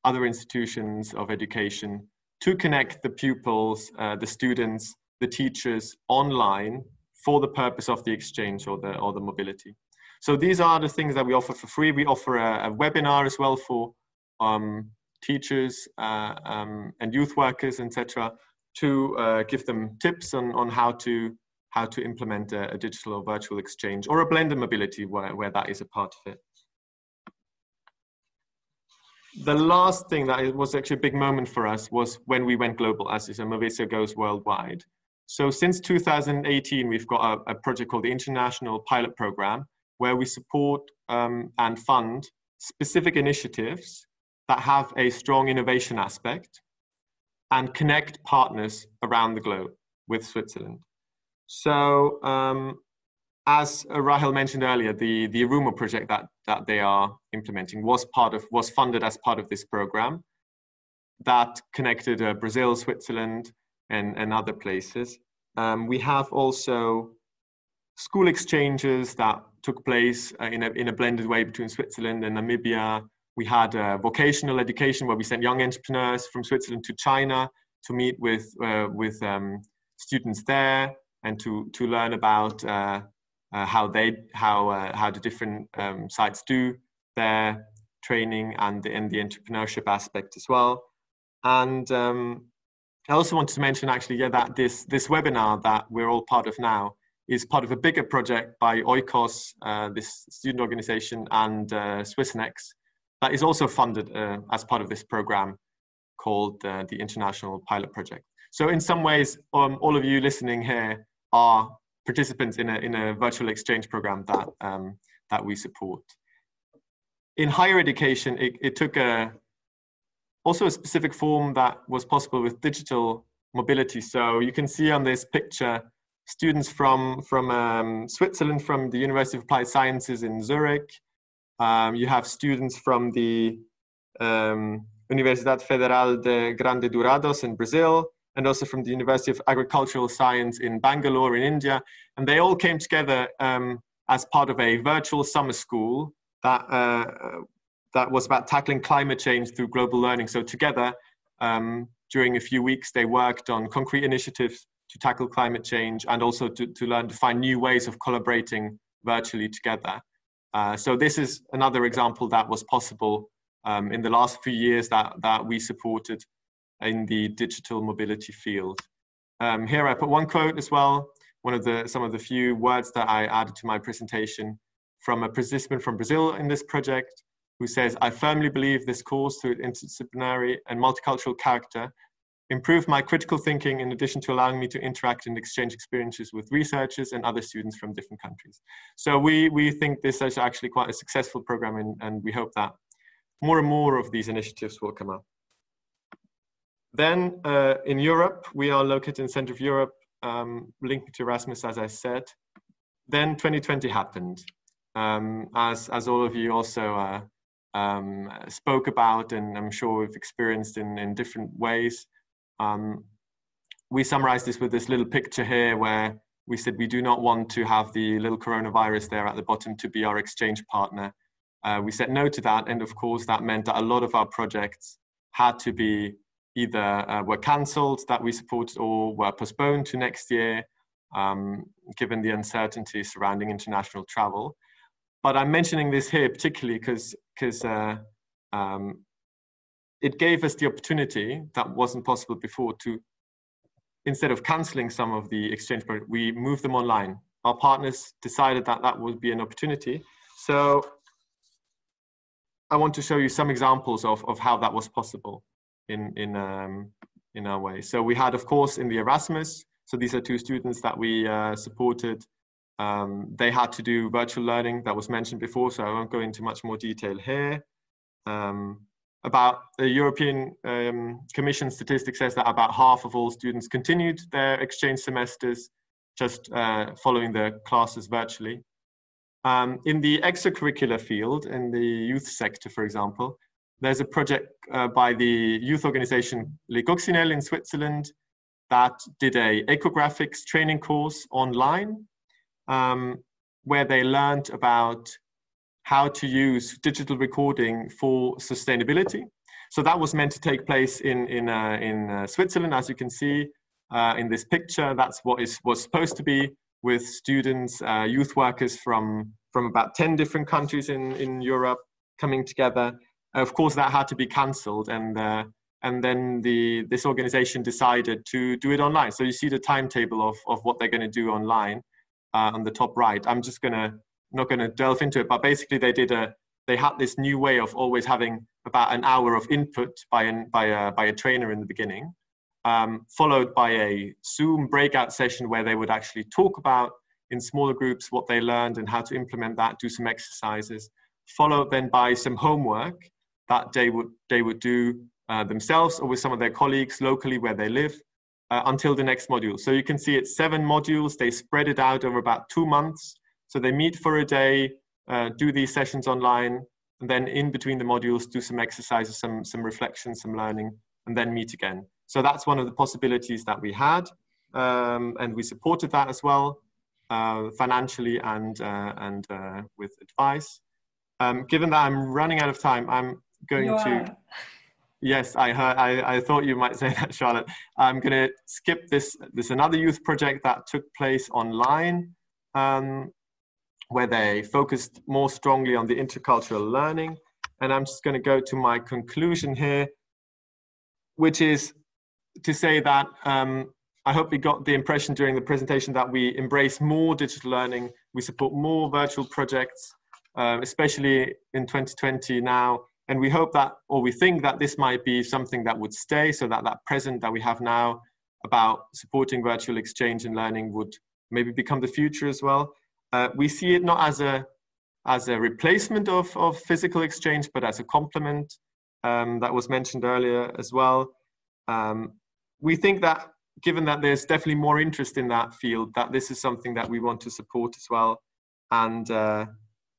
other institutions of education to connect the pupils, uh, the students, the teachers online for the purpose of the exchange or the, or the mobility. So these are the things that we offer for free. We offer a, a webinar as well for um, teachers uh, um, and youth workers, etc., to uh, give them tips on, on how to how to implement a, a, digital or virtual exchange or a blended mobility where, where that is a part of it. The last thing that was actually a big moment for us was when we went global, as is Movetia goes worldwide. So since 2018, we've got a, a project called the International Pilot Program, where we support um, and fund specific initiatives that have a strong innovation aspect and connect partners around the globe with Switzerland. So um, as Rahel mentioned earlier, the, the Arumo project that, that they are implementing was part of, was funded as part of this program that connected uh, Brazil, Switzerland, and, and other places. Um, we have also school exchanges that took place uh, in, a, in a blended way between Switzerland and Namibia. We had uh, vocational education where we sent young entrepreneurs from Switzerland to China to meet with, uh, with um, students there and to, to learn about uh, uh, how they how uh, how the different um, sites do their training and the, and the entrepreneurship aspect as well. And um, I also wanted to mention actually yeah that this this webinar that we're all part of now is part of a bigger project by Oikos, uh, this student organization, and uh, Swissnex that is also funded uh, as part of this program called uh, the International Pilot Project. So in some ways, um, all of you listening here are participants in a, in a virtual exchange program that, um, that we support. In higher education, it, it took a, also a specific form that was possible with digital mobility. So you can see on this picture, students from, from um, Switzerland, from the University of Applied Sciences in Zurich. Um, you have students from the um, Universidad Federal de Grande Dourados in Brazil, and also from the University of Agricultural Science in Bangalore in India. And they all came together um, as part of a virtual summer school that, uh, that was about tackling climate change through global learning. So together, um, during a few weeks, they worked on concrete initiatives to tackle climate change and also to, to learn to find new ways of collaborating virtually together. Uh, so this is another example that was possible um, in the last few years that, that we supported in the digital mobility field. Um, here I put one quote as well, one of the, some of the few words that I added to my presentation from a participant from Brazil in this project who says, I firmly believe this course through its interdisciplinary and multicultural character improved my critical thinking in addition to allowing me to interact and exchange experiences with researchers and other students from different countries. So we, we think this is actually quite a successful program and, and we hope that more and more of these initiatives will come up. Then uh, in Europe, we are located in center of Europe, um, linked to Erasmus, as I said. Then 2020 happened, um, as, as all of you also uh, um, spoke about, and I'm sure we've experienced in, in different ways. Um, we summarized this with this little picture here where we said we do not want to have the little coronavirus there at the bottom to be our exchange partner. Uh, we said no to that, and of course that meant that a lot of our projects had to be either uh, were cancelled that we supported or were postponed to next year, um, given the uncertainty surrounding international travel. But I'm mentioning this here particularly because because uh, um, it gave us the opportunity that wasn't possible before to instead of cancelling some of the exchange projects, we moved them online our partners decided that that would be an opportunity. So I want to show you some examples of, of how that was possible in, in, um, in our way. So we had, of course, in the Erasmus, so these are two students that we uh, supported. Um, they had to do virtual learning that was mentioned before, so I won't go into much more detail here. Um, about the European um, Commission statistics says that about half of all students continued their exchange semesters just uh, following their classes virtually. Um, in the extracurricular field, in the youth sector, for example, there's a project uh, by the youth organization Les Coccinelles in Switzerland that did a ecographics training course online um, where they learned about how to use digital recording for sustainability. So that was meant to take place in, in, uh, in uh, Switzerland, as you can see uh, in this picture. That's what is was supposed to be with students, uh, youth workers from, from about 10 different countries in, in Europe coming together. Of course, that had to be cancelled and, uh, and then the, this organization decided to do it online. So you see the timetable of, of what they're going to do online uh, on the top right. I'm just going to, not going to delve into it, but basically they did a, they had this new way of always having about an hour of input by, an, by, a, by a trainer in the beginning um, followed by a Zoom breakout session where they would actually talk about in smaller groups what they learned and how to implement that, do some exercises, followed then by some homework that they would, they would do uh, themselves or with some of their colleagues locally where they live uh, until the next module. So you can see it's seven modules. They spread it out over about two months. So they meet for a day, uh, do these sessions online, and then in between the modules, do some exercises, some, some reflection, some learning, and then meet again. So that's one of the possibilities that we had, um, and we supported that as well, uh, financially and uh, and uh, with advice. Um, given that I'm running out of time, I'm going You to. are. Yes, I heard. I, I thought you might say that, Charlotte. I'm going to skip this. There's another youth project that took place online, um, where they focused more strongly on the intercultural learning. And I'm just going to go to my conclusion here, which is to say that um, I hope we got the impression during the presentation that we embrace more digital learning, we support more virtual projects, uh, especially in 2020 now. And we hope that, or we think that this might be something that would stay, so that that present that we have now about supporting virtual exchange and learning would maybe become the future as well. Uh, we see it not as a as a replacement of, of physical exchange, but as a complement um, that was mentioned earlier as well. Um, we think that given that there's definitely more interest in that field, that this is something that we want to support as well. And uh,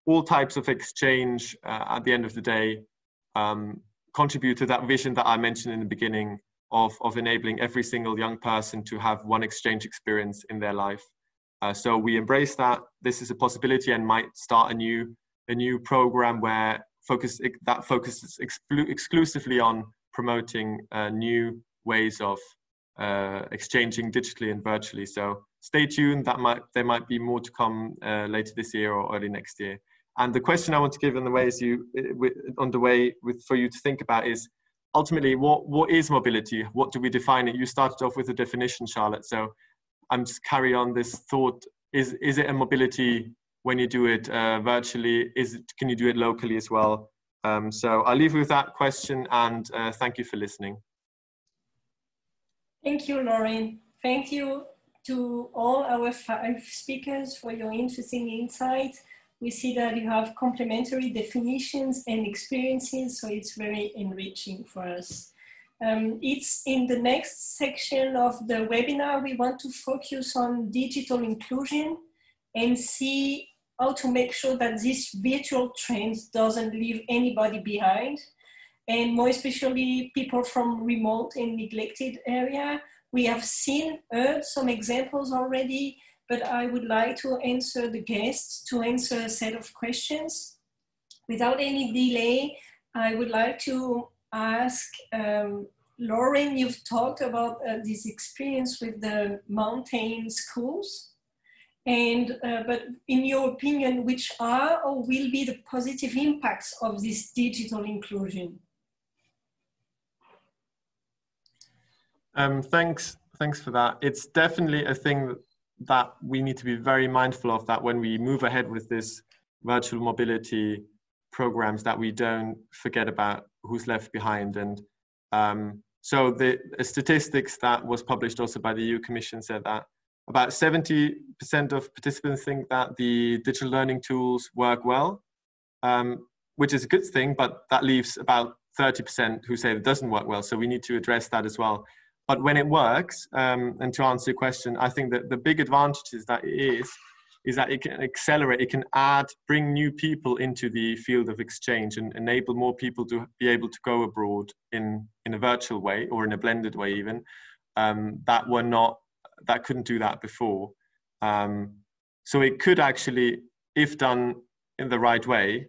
all types of exchange uh, at the end of the day um, contribute to that vision that I mentioned in the beginning of, of enabling every single young person to have one exchange experience in their life. Uh, so we embrace that. This is a possibility and might start a new, a new program where focus, that focuses exclu exclusively on promoting uh, new ways of uh, exchanging digitally and virtually. So stay tuned. That might there might be more to come uh, later this year or early next year. And the question I want to give on the way is you on the way with for you to think about is ultimately what what is mobility? What do we define it? You started off with a definition, Charlotte. So I'm just carry on this thought. Is is it a mobility when you do it uh, virtually? Is it, can you do it locally as well? Um, so I'll leave you with that question and uh, thank you for listening. Thank you, Lauren. Thank you to all our five speakers for your interesting insights. We see that you have complementary definitions and experiences, so it's very enriching for us. Um, it's in the next section of the webinar, we want to focus on digital inclusion and see how to make sure that this virtual trend doesn't leave anybody behind and more especially people from remote and neglected area. We have seen, heard some examples already, but I would like to answer the guests to answer a set of questions. Without any delay, I would like to ask um, Lauren, you've talked about uh, this experience with the mountain schools. And, uh, but in your opinion, which are or will be the positive impacts of this digital inclusion? Um, thanks, thanks for that. It's definitely a thing that we need to be very mindful of that when we move ahead with this virtual mobility programs that we don't forget about who's left behind and um, so the statistics that was published also by the EU Commission said that about 70% of participants think that the digital learning tools work well, um, which is a good thing, but that leaves about 30% who say it doesn't work well. So we need to address that as well. But when it works, um, and to answer your question, I think that the big advantage is that it is, is that it can accelerate, it can add, bring new people into the field of exchange and enable more people to be able to go abroad in, in a virtual way or in a blended way even, um, that were not, that couldn't do that before. Um, so it could actually, if done in the right way,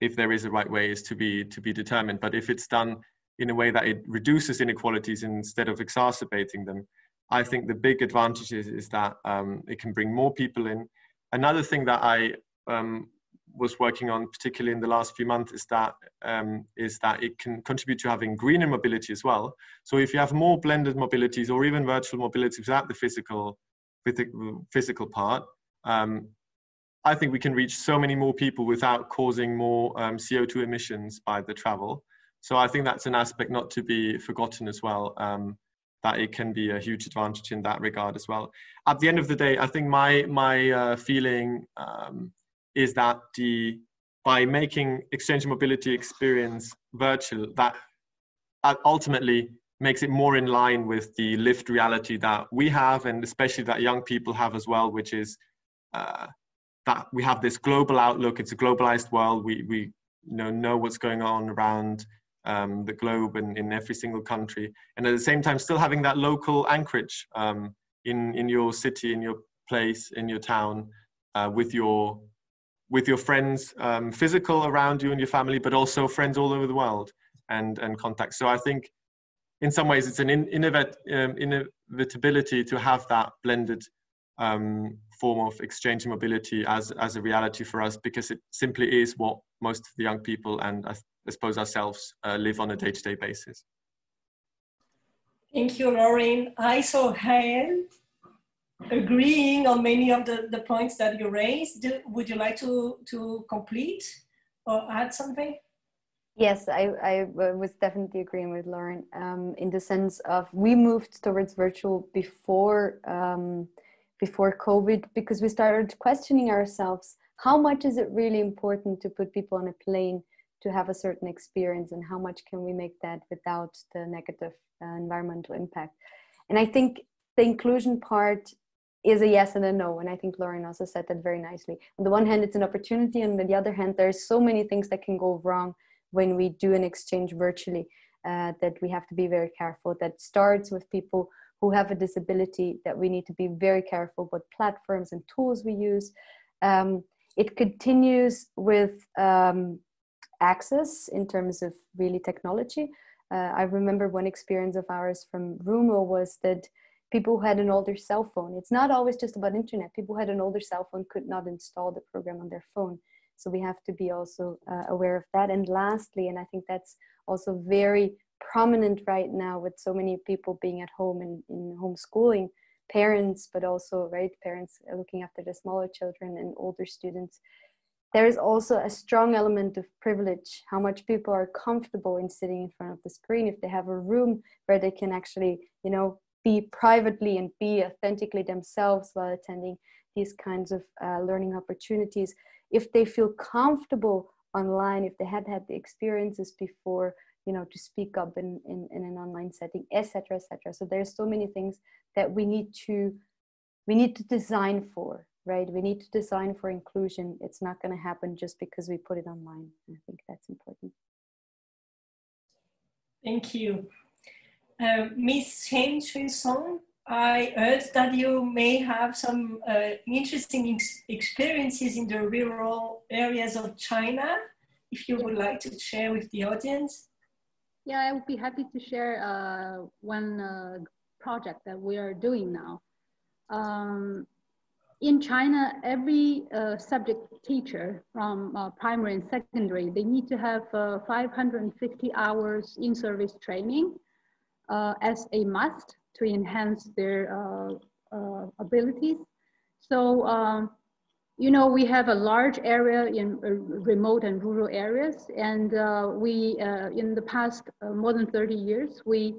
if there is a right way is to be to be determined but if it's done in a way that it reduces inequalities instead of exacerbating them i think the big advantage is, is that um, it can bring more people in another thing that i um, was working on particularly in the last few months is that um, is that it can contribute to having greener mobility as well so if you have more blended mobilities or even virtual mobility without the physical physical part um, I think we can reach so many more people without causing more um, CO2 emissions by the travel. So I think that's an aspect not to be forgotten as well, um, that it can be a huge advantage in that regard as well. At the end of the day, I think my, my uh, feeling um, is that the, by making exchange mobility experience virtual, that ultimately makes it more in line with the lived reality that we have and especially that young people have as well, which is uh, that we have this global outlook. It's a globalized world. We, we you know, know what's going on around um, the globe and in every single country. And at the same time, still having that local anchorage um, in, in your city, in your place, in your town, uh, with your with your friends, um, physical around you and your family, but also friends all over the world and and contacts. So I think, in some ways, it's an in, innovat, um, inevitability to have that blended um, form of exchange and mobility as, as a reality for us because it simply is what most of the young people and I, I suppose ourselves uh, live on a day-to-day -day basis. Thank you, Lauren. I saw hand agreeing on many of the, the points that you raised. Do, would you like to, to complete or add something? Yes, I, I was definitely agreeing with Lauren um, in the sense of we moved towards virtual before um, before COVID because we started questioning ourselves how much is it really important to put people on a plane to have a certain experience and how much can we make that without the negative uh, environmental impact. And i think the inclusion part is a yes and a no and i think lauren also said that very nicely. On the one hand it's an opportunity and on the other hand there's so many things that can go wrong when we do an exchange virtually uh, that we have to be very careful. That starts with people who have a disability that we need to be very careful what platforms and tools we use. Um, it continues with um, access in terms of really technology. Uh, I remember one experience of ours from Rumo was that people who had an older cell phone, it's not always just about internet, people who had an older cell phone could not install the program on their phone. So we have to be also uh, aware of that. And lastly, and I think that's also very prominent right now with so many people being at home and in homeschooling parents but also right parents looking after the smaller children and older students there is also a strong element of privilege how much people are comfortable in sitting in front of the screen if they have a room where they can actually you know be privately and be authentically themselves while attending these kinds of uh, learning opportunities. If they feel comfortable online if they had had the experiences before you know to speak up in, in, in an online setting etc etc so there's so many things that we need to we need to design for right we need to design for inclusion it's not going to happen just because we put it online i think that's important thank you uh, miss Shen Xuesong, I heard that you may have some uh, interesting ex experiences in the rural areas of China. If you would like to share with the audience. Yeah, I would be happy to share uh, one uh, project that we are doing now. Um, in China, every uh, subject teacher from uh, primary and secondary, they need to have uh, 550 hours in-service training uh, as a must to enhance their uh, abilities. So, um, you know, we have a large area in uh, remote and rural areas, and uh, we, uh, in the past uh, more than 30 years, we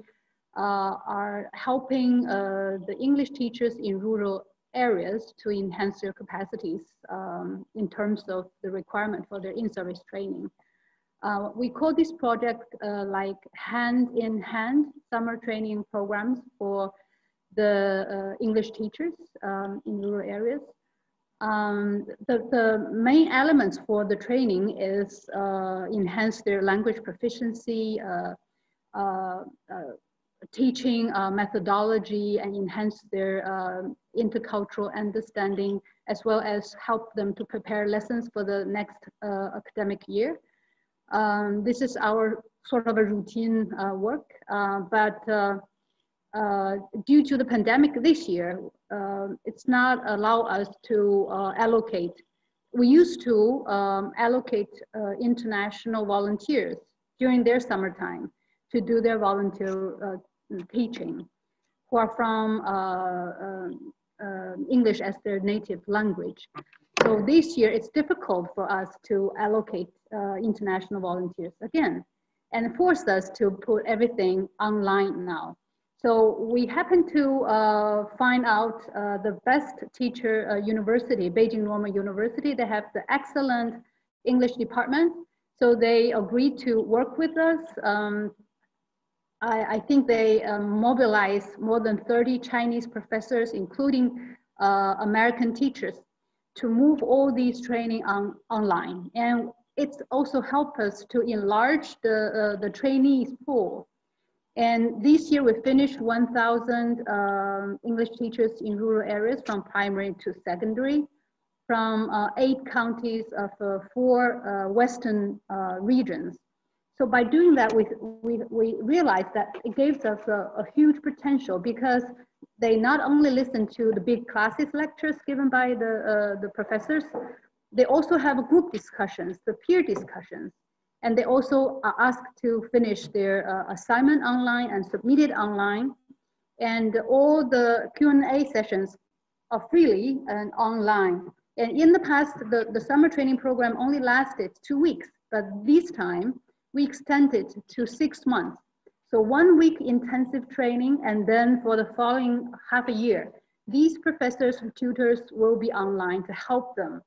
uh, are helping the English teachers in rural areas to enhance their capacities um, in terms of the requirement for their in-service training. Uh, we call this project uh, like hand-in-hand -hand summer training programs for the uh, English teachers um, in rural areas. Um, the, the main elements for the training is uh, enhance their language proficiency, uh, uh, teaching methodology, and enhance their intercultural understanding, as well as help them to prepare lessons for the next academic year. Um, this is our sort of a routine uh, work, uh, but uh, uh due to the pandemic this year, uh, it's not allow us to uh, allocate. We used to um, allocate international volunteers during their summertime to do their volunteer teaching, who are from English as their native language. So this year it's difficult for us to allocate uh, international volunteers again and force us to put everything online now. So we happen to uh, find out uh, the best teacher uh, university, Beijing Normal University. They have the excellent English department. So they agreed to work with us. Um, I, I, think they um, mobilized more than 30 Chinese professors, including uh, American teachers to move all these training on online. And it's also helped us to enlarge the, uh, the trainees pool. And this year we finished 1,000 um, English teachers in rural areas from primary to secondary from uh, eight counties of uh, four uh, Western uh, regions. So by doing that, we, we, we realized that it gives us a, a huge potential because they not only listen to the big classes lectures given by the, uh, the professors, they also have group discussions, the peer discussions. And they also are asked to finish their uh, assignment online and submit it online. And all the Q&A sessions are freely and online. And in the past, the, the summer training program only lasted two weeks, but this time we extended to six months. So one week intensive training and then for the following half a year, these professors and tutors will be online to help them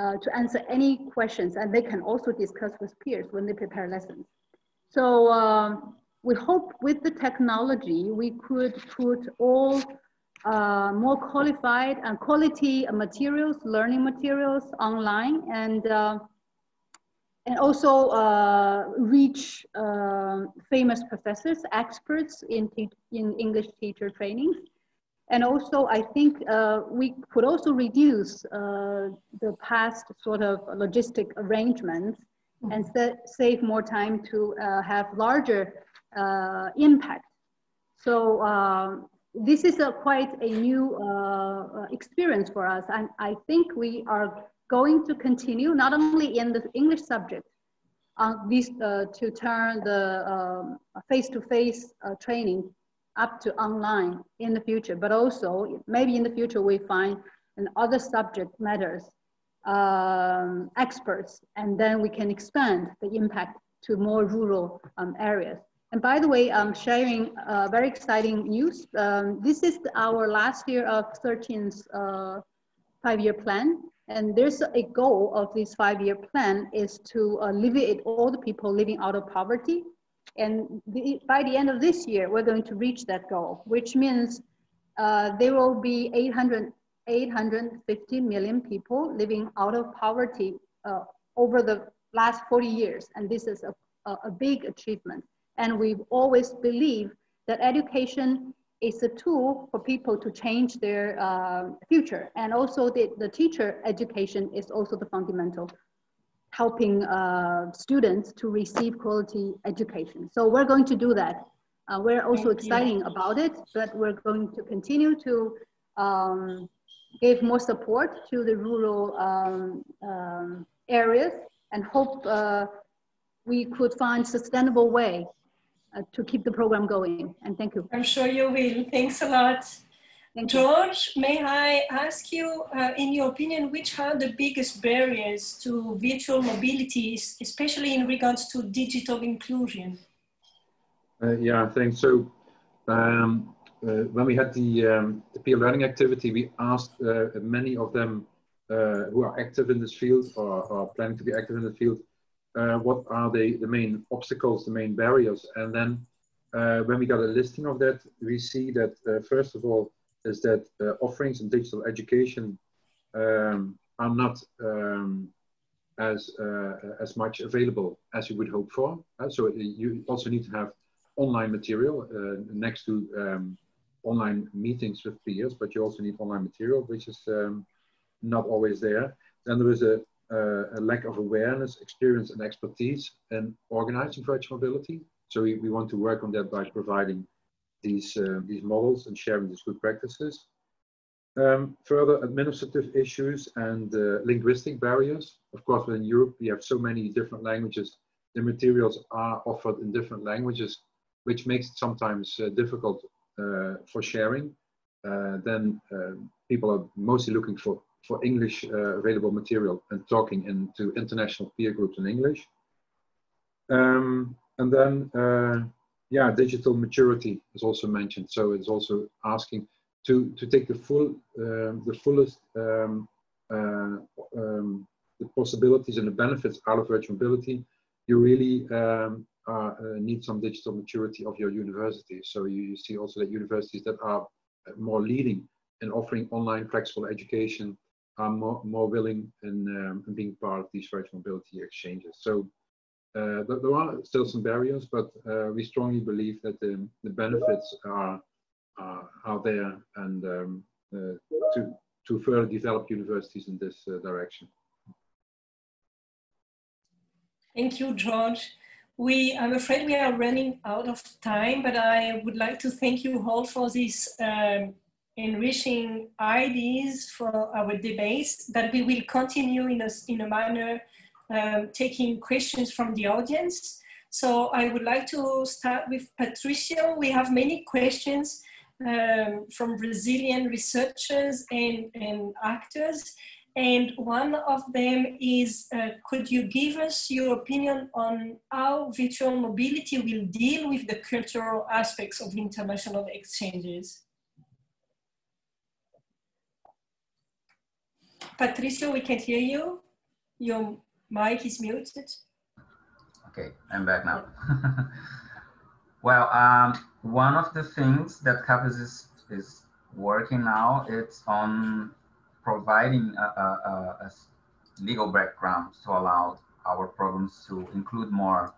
uh, to answer any questions and they can also discuss with peers when they prepare lessons. So um, we hope with the technology, we could put all uh, more qualified and quality materials, learning materials online and uh, and also uh, reach uh, famous professors, experts in, in English teacher training. And also, I think uh, we could also reduce uh, the past sort of logistic arrangements mm-hmm. and save more time to uh, have larger uh, impact. So this is a quite a new experience for us. And I think we are going to continue not only in the English subject, uh, this, uh, to turn the um, face-to-face um, -face, uh, training up to online in the future, but also maybe in the future we find an other subject matters um, experts, and then we can expand the impact to more rural um, areas. And by the way, I'm sharing uh, very exciting news. Um, this is our last year of 13th uh, five-year plan. And there's a goal of this five-year plan is to uh, alleviate all the people living out of poverty. And the, by the end of this year, we're going to reach that goal, which means uh, there will be 800, 850 million people living out of poverty uh, over the last 40 years. And this is a, a, a big achievement. And we've always believed that education is a tool for people to change their uh, future. And also the, the teacher education is also the fundamental, helping uh, students to receive quality education. So we're going to do that. Uh, we're also Thank exciting you. about it, but we're going to continue to um, give more support to the rural um, um, areas and hope uh, we could find sustainable way to keep the program going. And thank you. I'm sure you will. Thanks a lot. George, may I ask you, uh, in your opinion, which are the biggest barriers to virtual mobility, especially in regards to digital inclusion? Uh, yeah, thanks. So um, uh, when we had the, um, the, peer learning activity, we asked uh, many of them uh, who are active in this field or are planning to be active in the field, uh, what are the, the main obstacles, the main barriers? And then when we got a listing of that, we see that first of all, is that uh, offerings in digital education um, are not um, as uh, as much available as you would hope for. Uh, so you also need to have online material uh, next to um, online meetings with peers, but you also need online material, which is um, not always there. Then there is a, a, lack of awareness, experience, and expertise in organizing virtual mobility. So we, we want to work on that by providing these, uh, these models and sharing these good practices. Um, further administrative issues and uh, linguistic barriers. Of course, within Europe, we have so many different languages. The materials are offered in different languages, which makes it sometimes uh, difficult uh, for sharing. Uh, then uh, people are mostly looking for, for English available material and talking into international peer groups in English. Um, and then yeah, digital maturity is also mentioned. So it's also asking to, to take the full, um, the fullest, um, uh, um, the possibilities and the benefits out of virtual mobility. You really um, uh, need some digital maturity of your university. So you, you, see also that universities that are more leading in offering online flexible education are more, more willing in, um, in being part of these virtual mobility exchanges. So uh, there are still some barriers, but uh, we strongly believe that the, the benefits are, are, are there and um, uh, to, to further develop universities in this direction. Thank you, George. We, I'm afraid we are running out of time, but I would like to thank you all for this um, enriching ideas for our debates that we will continue in a, in a manner um, taking questions from the audience. So I would like to start with Patricio. We have many questions um, from Brazilian researchers and, and actors. And one of them is, uh, could you give us your opinion on how virtual mobility will deal with the cultural aspects of international exchanges? Patricio, we can't hear you. Your mic is muted. Okay, I'm back now. well, um, one of the things that CAPES is, is working now, it's on providing a, a, a, legal background to allow our programs to include more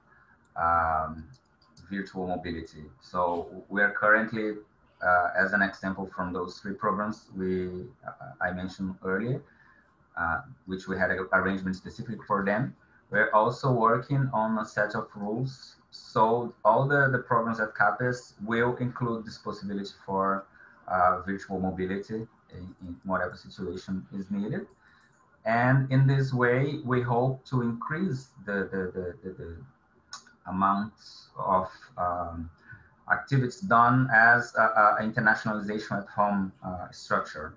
um, virtual mobility. So we are currently, uh, as an example from those three programs we uh, I mentioned earlier, uh, which we had an arrangement specific for them. We're also working on a set of rules. So all the, the programs at CAPES will include this possibility for uh, virtual mobility in, in, whatever situation is needed. And in this way, we hope to increase the, the, the, the, the amount of um, activities done as a, a internationalization at home uh, structure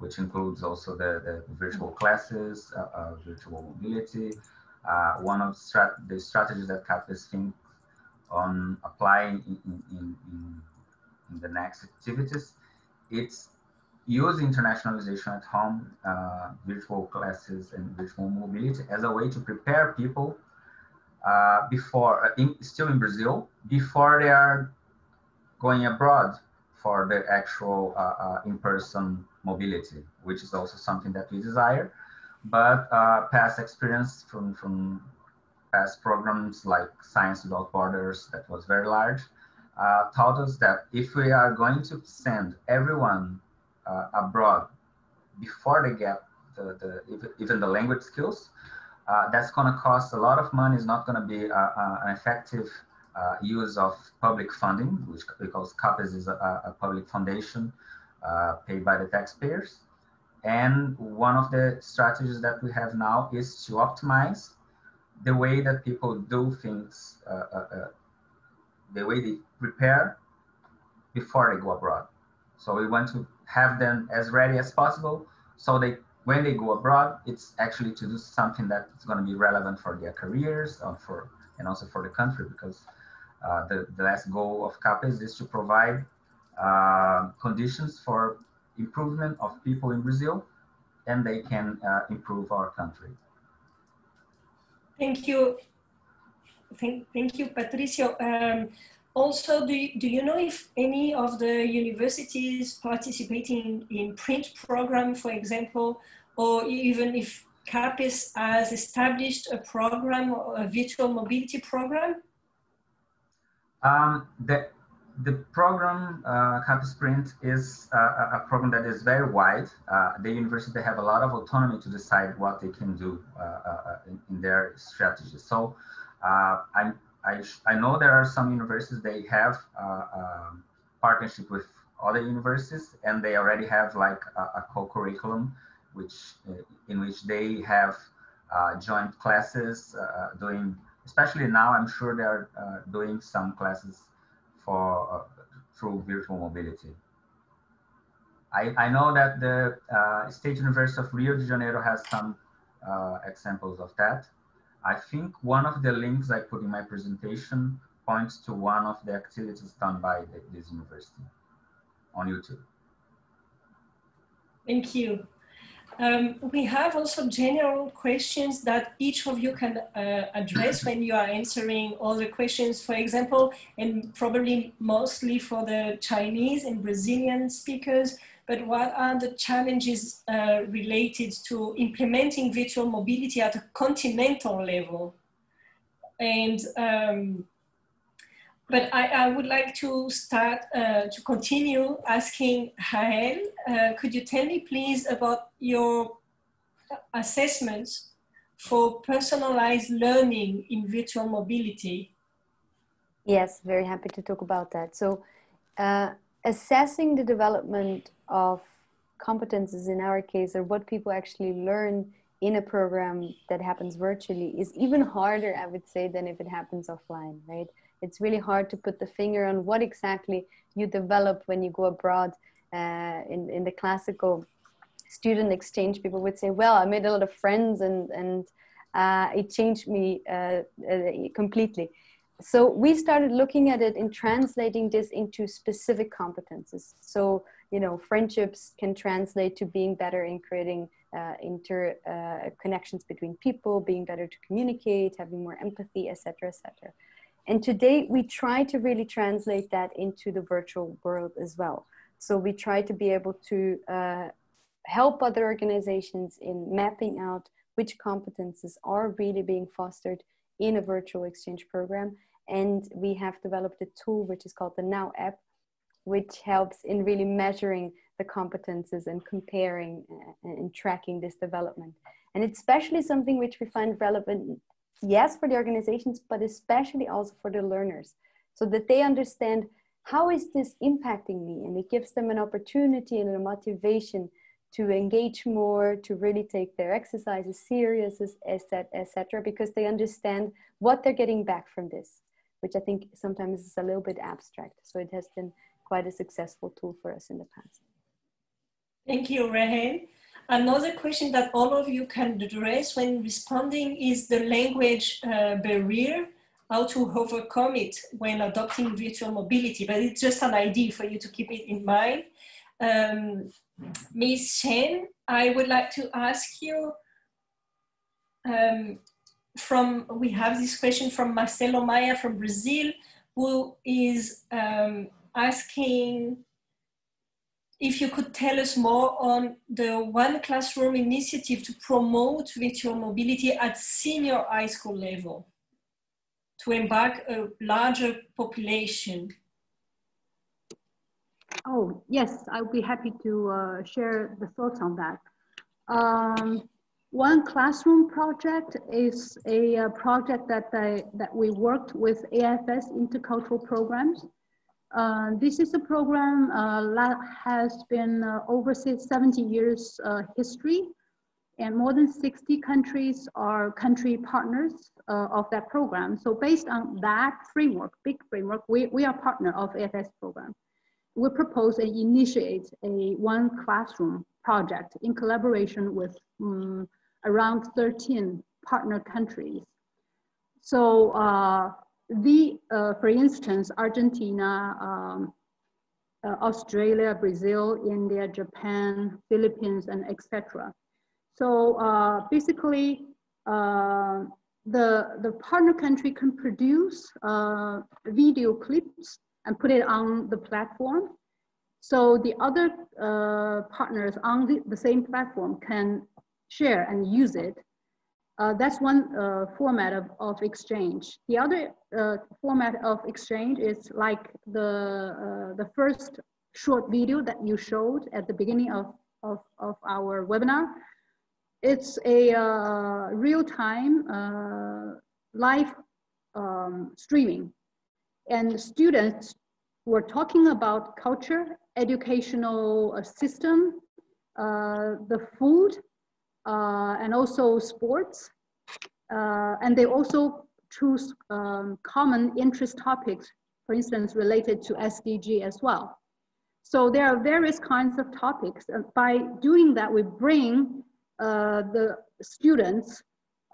which includes also the, the virtual classes, uh, uh, virtual mobility. Uh, one of strat the strategies that CAPES think on applying in, in, in, in, the next activities, it's use internationalization at home, uh, virtual classes and virtual mobility as a way to prepare people uh, before, uh, still in Brazil, before they are going abroad for the actual in-person mobility, which is also something that we desire. But uh, past experience from, from past programs like Science Without Borders, that was very large, uh, taught us that if we are going to send everyone uh, abroad before they get the, the even the language skills, uh, that's going to cost a lot of money. It's not going to be uh, uh, an effective use of public funding, which because CAPES is a, a public foundation uh, paid by the taxpayers. And one of the strategies that we have now is to optimize the way that people do things, uh, uh, uh, the way they prepare before they go abroad. So we want to have them as ready as possible so they when they go abroad it's actually to do something that's going to be relevant for their careers or for and also for the country because uh, the, the last goal of CAPES is to provide conditions for improvement of people in Brazil and they can uh, improve our country. Thank you. Thank, thank you, Patricio. Um, also, do, do you know if any of the universities participating in PrInt program, for example, or even if CAPES has established a program, a virtual mobility program? Um, the, the program, uh, is uh, a program that is very wide. Uh, the university have a lot of autonomy to decide what they can do uh, uh, in, in, their strategies. So uh, I'm I, I know there are some universities they have uh, um, partnership with other universities and they already have like a, a co-curriculum which in which they have joint classes doing especially now i'm sure they're uh, doing some classes for uh, through virtual mobility I, I know that the State University of Rio de Janeiro has some examples of that I think one of the links I put in my presentation points to one of the activities done by the, this university on YouTube. Thank you. Um, we have also general questions that each of you can uh, address when you are answering all the questions, for example, and probably mostly for the Chinese and Brazilian speakers, but what are the challenges uh, related to implementing virtual mobility at a continental level? And um, but I, I, would like to start uh, to continue asking Rahel. Uh, could you tell me please about your assessments for personalized learning in virtual mobility? Yes, very happy to talk about that. So uh, assessing the development of competences in our case or what people actually learn in a program that happens virtually is even harder i would say than if it happens offline right it's really hard to put the finger on what exactly you develop when you go abroad uh, in, in the classical student exchange. People would say well i made a lot of friends and and uh, it changed me uh, uh completely. So we started looking at it in translating this into specific competences. So you know friendships can translate to being better in creating uh, inter uh, connections between people being better to communicate having more empathy etc etc and today we try to really translate that into the virtual world as well so we try to be able to uh, help other organizations in mapping out which competences are really being fostered in a virtual exchange program and we have developed a tool which is called the Now app, which helps in really measuring the competences and comparing uh, and tracking this development. And it's especially something which we find relevant, yes, for the organizations, but especially also for the learners, so that they understand how is this impacting me, and it gives them an opportunity and a motivation to engage more, to really take their exercises serious, etc., because they understand what they're getting back from this which I think sometimes is a little bit abstract. So it has been quite a successful tool for us in the past. Thank you, Rahel. Another question that all of you can address when responding is the language uh, barrier, how to overcome it when adopting virtual mobility, but it's just an idea for you to keep it in mind. Um, Ms. Shen, I would like to ask you, um, from, we have this question from Marcelo Maia from Brazil, who is um, asking if you could tell us more on the One Classroom initiative to promote virtual mobility at senior high school level, to embark a larger population. Oh, yes, I'll be happy to uh, share the thoughts on that. Um, one classroom project is a, uh, project that, I, that we worked with AFS intercultural programs. Uh, this is a program uh, that has been uh, over 70 years uh, history and more than 60 countries are country partners uh, of that program. So based on that framework, big framework, we, we are partner of AFS program. we propose and initiate a one classroom project in collaboration with um, around 13 partner countries. So uh, the, uh, for instance, Argentina, um, uh, Australia, Brazil, India, Japan, Philippines, and etc. So uh, basically, uh, the, the partner country can produce uh, video clips and put it on the platform. So the other uh, partners on the, the, same platform can share and use it. Uh, that's one uh, format of, of exchange. The other uh, format of exchange is like the, uh, the first short video that you showed at the beginning of, of, of our webinar. It's a uh, real-time live um, streaming and students were talking about culture, educational uh, system, uh, the food, uh, and also sports. Uh, and they also choose um, common interest topics, for instance, related to SDG as well. So there are various kinds of topics. By doing that, we bring uh, the students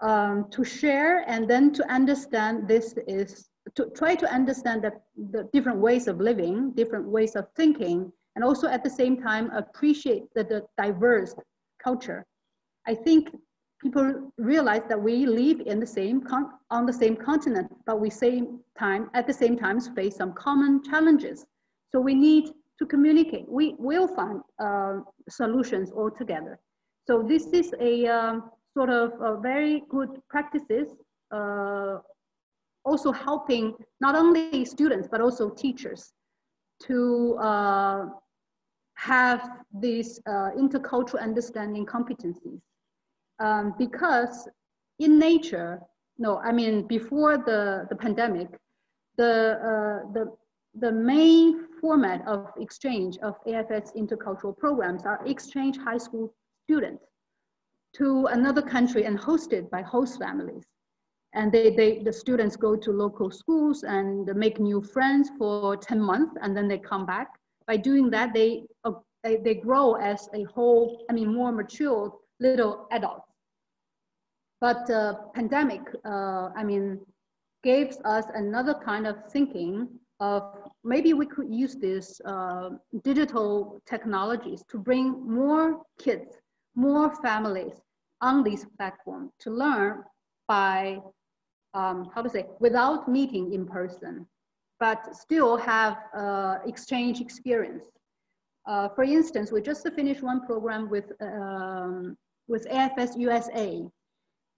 um, to share and then to understand this is to try to understand the, the different ways of living, different ways of thinking, and also at the same time appreciate the, the diverse culture. I think people realize that we live in the same on the same continent, but we same time at the same time face some common challenges. So we need to communicate. We will find uh, solutions all together. So this is a um, sort of a very good practices uh, also helping not only students, but also teachers to uh, have these uh, intercultural understanding competencies. Um, because in nature, no, I mean, before the, the pandemic, the, uh, the, the main format of exchange of AFS intercultural programs are exchange high school students to another country and hosted by host families. And they, they the students go to local schools and make new friends for 10 months and then they come back. By doing that they uh, they, they grow as a whole i mean more mature little adults but uh, pandemic uh, i mean gave us another kind of thinking of maybe we could use these uh, digital technologies to bring more kids more families on this platform to learn by um, how to say, without meeting in person, but still have uh, exchange experience. Uh, for instance, we just finished one program with, um, with AFS USA.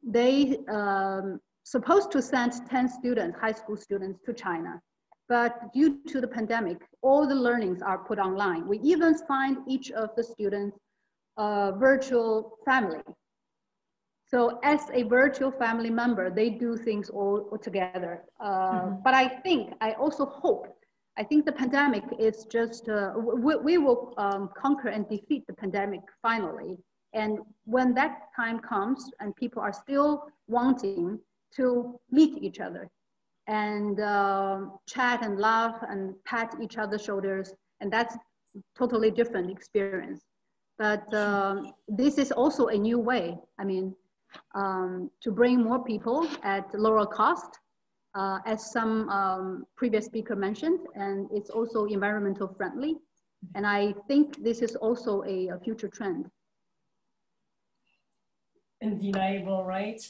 They um, supposed to send 10 students, high school students to China. But due to the pandemic, all the learnings are put online. We even find each of the students a virtual family so as a virtual family member, they do things all, all together. Uh, mm-hmm. But I think, I also hope, I think the pandemic is just, uh, we, we, will um, conquer and defeat the pandemic finally. And when that time comes and people are still wanting to meet each other and uh, chat and laugh and pat each other's shoulders, and that's totally different experience. But um, this is also a new way. I mean, um, to bring more people at lower cost, uh, as some um, previous speaker mentioned, and it's also environmental friendly. And I think this is also a, a future trend. Undeniable, right?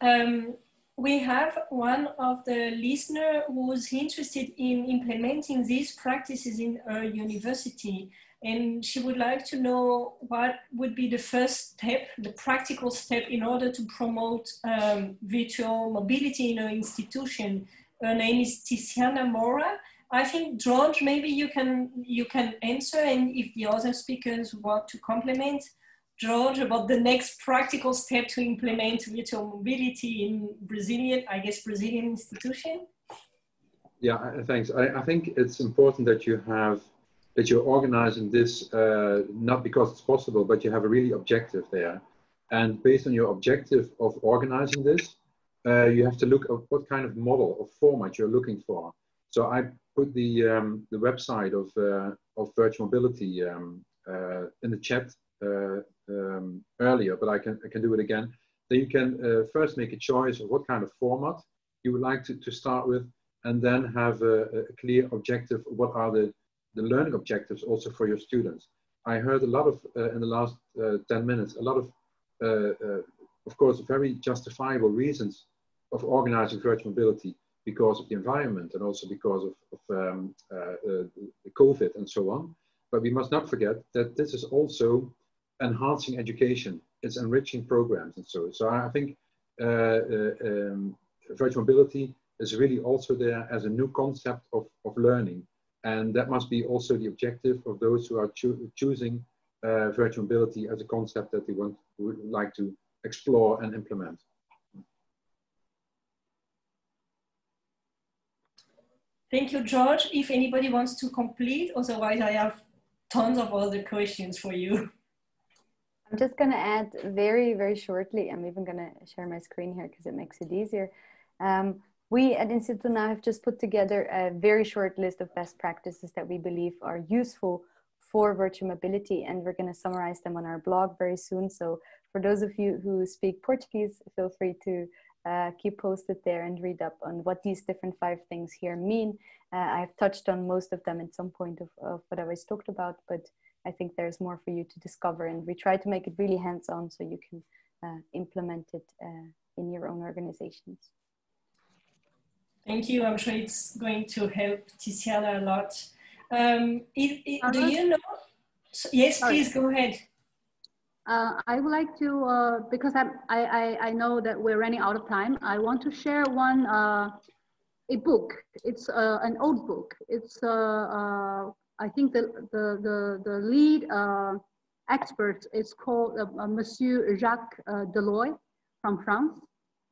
Um, we have one of the listener who's interested in implementing these practices in her university and she would like to know what would be the first step, the practical step in order to promote um, virtual mobility in our institution. Her name is Tiziana Mora. I think George, maybe you can you can answer, and if the other speakers want to complement, George, about the next practical step to implement virtual mobility in Brazilian, I guess Brazilian institution. Yeah, thanks. I, I think it's important that you have that you're organizing this uh, not because it's possible, but you have a really objective there. And based on your objective of organizing this, uh, you have to look at what kind of model or format you're looking for. So I put the, um, the website of, uh, of virtual mobility um, uh, in the chat uh, um, earlier, but I can, I can do it again. Then you can uh, first make a choice of what kind of format you would like to, to start with, and then have a, a clear objective. What are the, the learning objectives also for your students? I heard a lot of, uh, in the last uh, 10 minutes, a lot of, uh, uh, of course, very justifiable reasons of organizing virtual mobility because of the environment and also because of, of um, the COVID and so on. But we must not forget that this is also enhancing education, it's enriching programs and so. on. So I think um, virtual mobility is really also there as a new concept of, of learning. And that must be also the objective of those who are cho choosing uh, virtual mobility as a concept that they want, would like to explore and implement. Thank you, George. If anybody wants to complete, otherwise I have tons of other questions for you. I'm just going to add very, very shortly. I'm even going to share my screen here because it makes it easier. Um, we at Instituto Now have just put together a very short list of best practices that we believe are useful for virtual mobility, and we're going to summarize them on our blog very soon. So, for those of you who speak Portuguese, feel free to uh, keep posted there and read up on what these different five things here mean. Uh, I've touched on most of them at some point of, of what I was talked about, but I think there's more for you to discover, and we try to make it really hands on so you can uh, implement it uh, in your own organizations. Thank you. I'm sure it's going to help Tiziana a lot. Um, it, it, do you know? Yes, please go ahead. Uh, I would like to, uh, because I, I, I know that we're running out of time, I want to share one, uh, a book. It's uh, an old book. It's, uh, uh, I think the, the, the, the lead expert is called Monsieur Jacques Delors from France.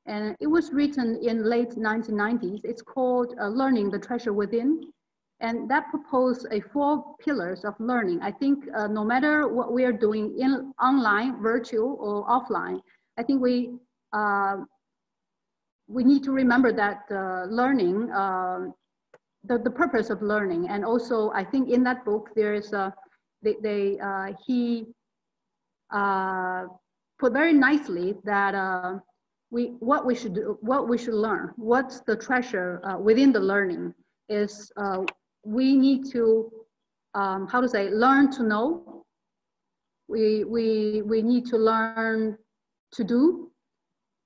And it was written in late 1990s. It's called uh, Learning the Treasure Within. And that proposed a four pillars of learning. I think uh, no matter what we are doing in online, virtual or offline, I think we, uh, we need to remember that uh, learning, uh, the, the purpose of learning. And also I think in that book, there is a, they, they uh, he put very nicely that we what we should do, what we should learn, what's the treasure uh, within the learning is uh, we need to um, how to say learn to know. We we we need to learn to do,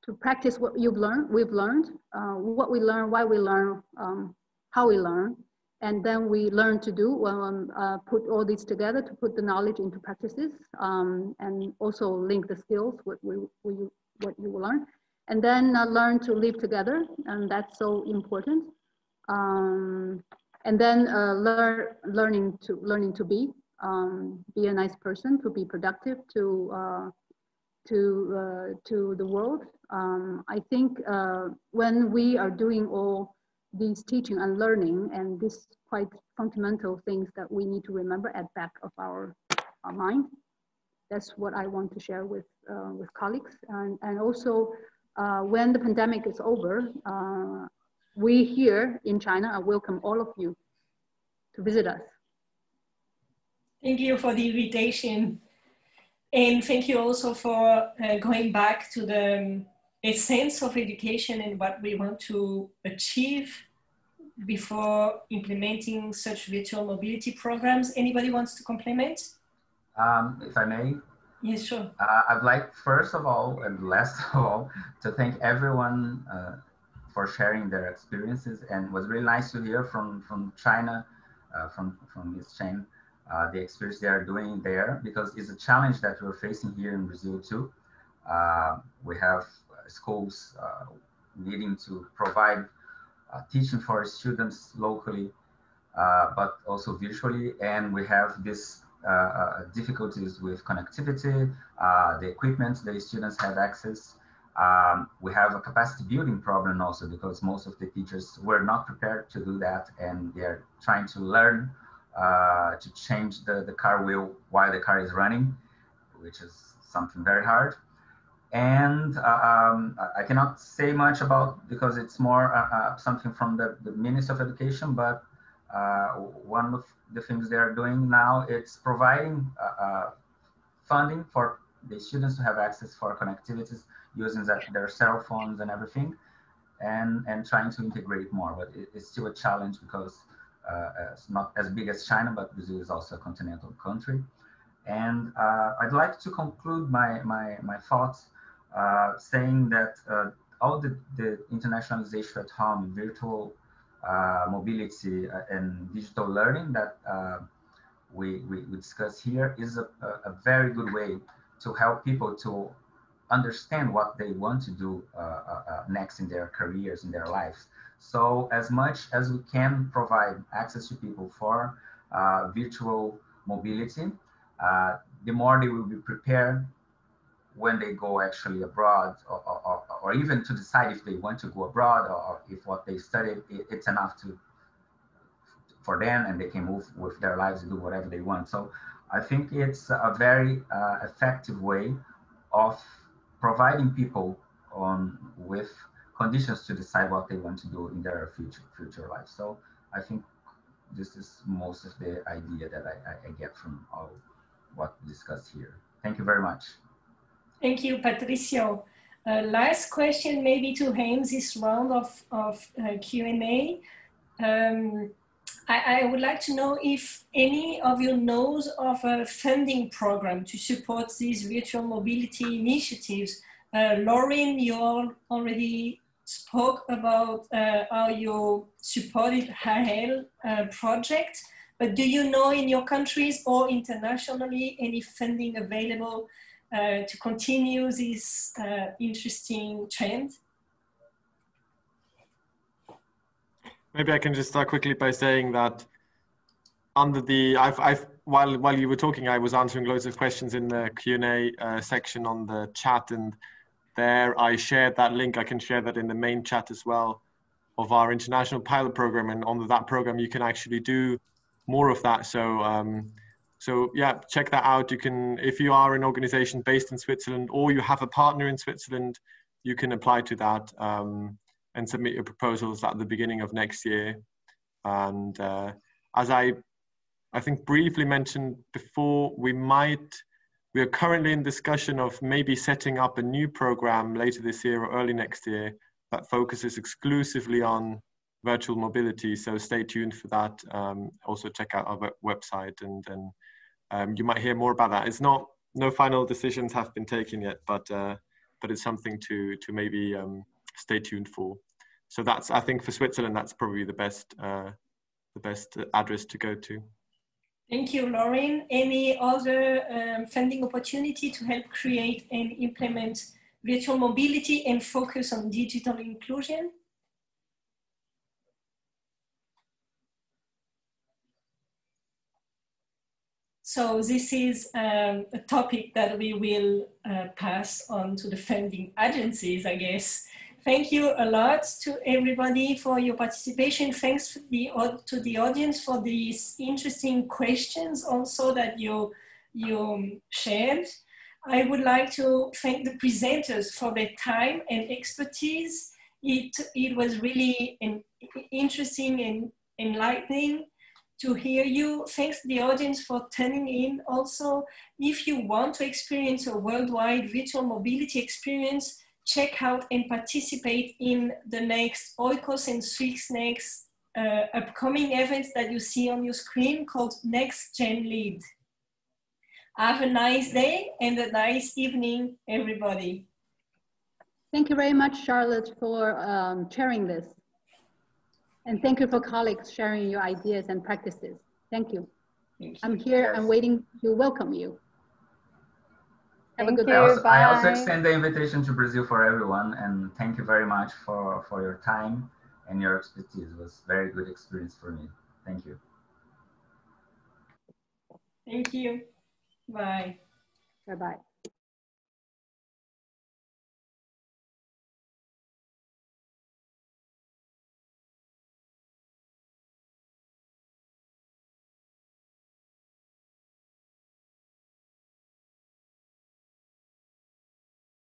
to practice what you've learned. We've learned uh, what we learn, why we learn, um, how we learn, and then we learn to do. Um, uh, put all these together to put the knowledge into practices, um, and also link the skills what we, we what you will learn and then uh, learn to live together, and that's so important. Um, and then uh, learn learning to learning to be um, be a nice person, to be productive, to uh, to uh, to the world. Um, I think uh, when we are doing all these teaching and learning and these quite fundamental things that we need to remember at back of our, our mind. That's what I want to share with uh, with colleagues and and also uh, when the pandemic is over, uh, we here in China welcome all of you to visit us. Thank you for the invitation. And thank you also for uh, going back to the um, sense of education and what we want to achieve before implementing such virtual mobility programs. Anybody wants to complement? Um, if I may, Yes, sure. Uh, I'd like, first of all, and last of all, to thank everyone uh, for sharing their experiences. And it was really nice to hear from, from China, uh, from, from Ms. Shen, uh, the experience they are doing there, because it's a challenge that we're facing here in Brazil too. Uh, we have schools uh, needing to provide teaching for students locally, but also virtually. And we have this uh, uh, difficulties with connectivity, uh, the equipment the students have access. Um, we have a capacity building problem also because most of the teachers were not prepared to do that and they're trying to learn uh, to change the, the car wheel while the car is running, which is something very hard. And uh, um, I cannot say much about because it's more uh, something from the, the Ministry of Education, but uh, one of the things they are doing now it's providing uh, uh, funding for the students to have access for connectivities using their cell phones and everything and and trying to integrate more. But it, it's still a challenge because uh, it's not as big as china but brazil is also a continental country. And uh, i'd like to conclude my my my thoughts uh, saying that all the, the internationalization at home virtual uh, mobility uh, and digital learning that uh, we, we, we discuss here is a, a, very good way to help people to understand what they want to do uh, uh, next in their careers, in their lives. So as much as we can provide access to people for uh, virtual mobility, the more they will be prepared when they go actually abroad or, or, or, even to decide if they want to go abroad or if what they studied it, it's enough to for them and they can move with their lives and do whatever they want. So i think it's a very uh, effective way of providing people on with conditions to decide what they want to do in their future future life. So i think this is most of the idea that i, I get from all what we discussed here. Thank you very much Thank you, Patricio. Uh, last question maybe to Haynes this round of, of uh, Q&A. Um, I, I, would like to know if any of you knows of a funding program to support these virtual mobility initiatives. Uh, Lauren, you all already spoke about uh, how you supported HAEL uh, project, but do you know in your countries or internationally any funding available uh, to continue this uh, interesting trend? Maybe I can just start quickly by saying that under the I've, I've while while you were talking, I was answering loads of questions in the Q and A uh, section on the chat, and there I shared that link. I can share that in the main chat as well of our international pilot program, and on that program you can actually do more of that. So. Um, so yeah, check that out. You can, if you are an organization based in Switzerland or you have a partner in Switzerland, you can apply to that um, and submit your proposals at the beginning of next year. And uh, as I, I think briefly mentioned before, we might, we are currently in discussion of maybe setting up a new program later this year or early next year that focuses exclusively on virtual mobility. So stay tuned for that. Um, also check out our website and, and um, you might hear more about that. It's not no final decisions have been taken yet, but uh, but it's something to to maybe um, stay tuned for. So that's I think for Switzerland that's probably the best uh, the best address to go to. Thank you, Lauren. Any other um, funding opportunity to help create and implement virtual mobility and focus on digital inclusion? So this is um, a topic that we will uh, pass on to the funding agencies, I guess. Thank you a lot to everybody for your participation. Thanks to the, to the audience for these interesting questions also that you, you shared. I would like to thank the presenters for their time and expertise. It, it was really an, interesting and enlightening to hear you. Thanks the audience for tuning in. Also, if you want to experience a worldwide virtual mobility experience, check out and participate in the next Oikos and Swissnex uh, upcoming events that you see on your screen called Next Gen Lead. Have a nice day and a nice evening, everybody. Thank you very much, Charlotte, for um, sharing this. And thank you for colleagues sharing your ideas and practices. Thank you. Thank you. I'm here, I'm waiting to welcome you. Have thank a good you, I also, I also extend the invitation to Brazil for everyone and thank you very much for, for your time and your expertise. It was very good experience for me. Thank you. Thank you. Bye. Bye-bye.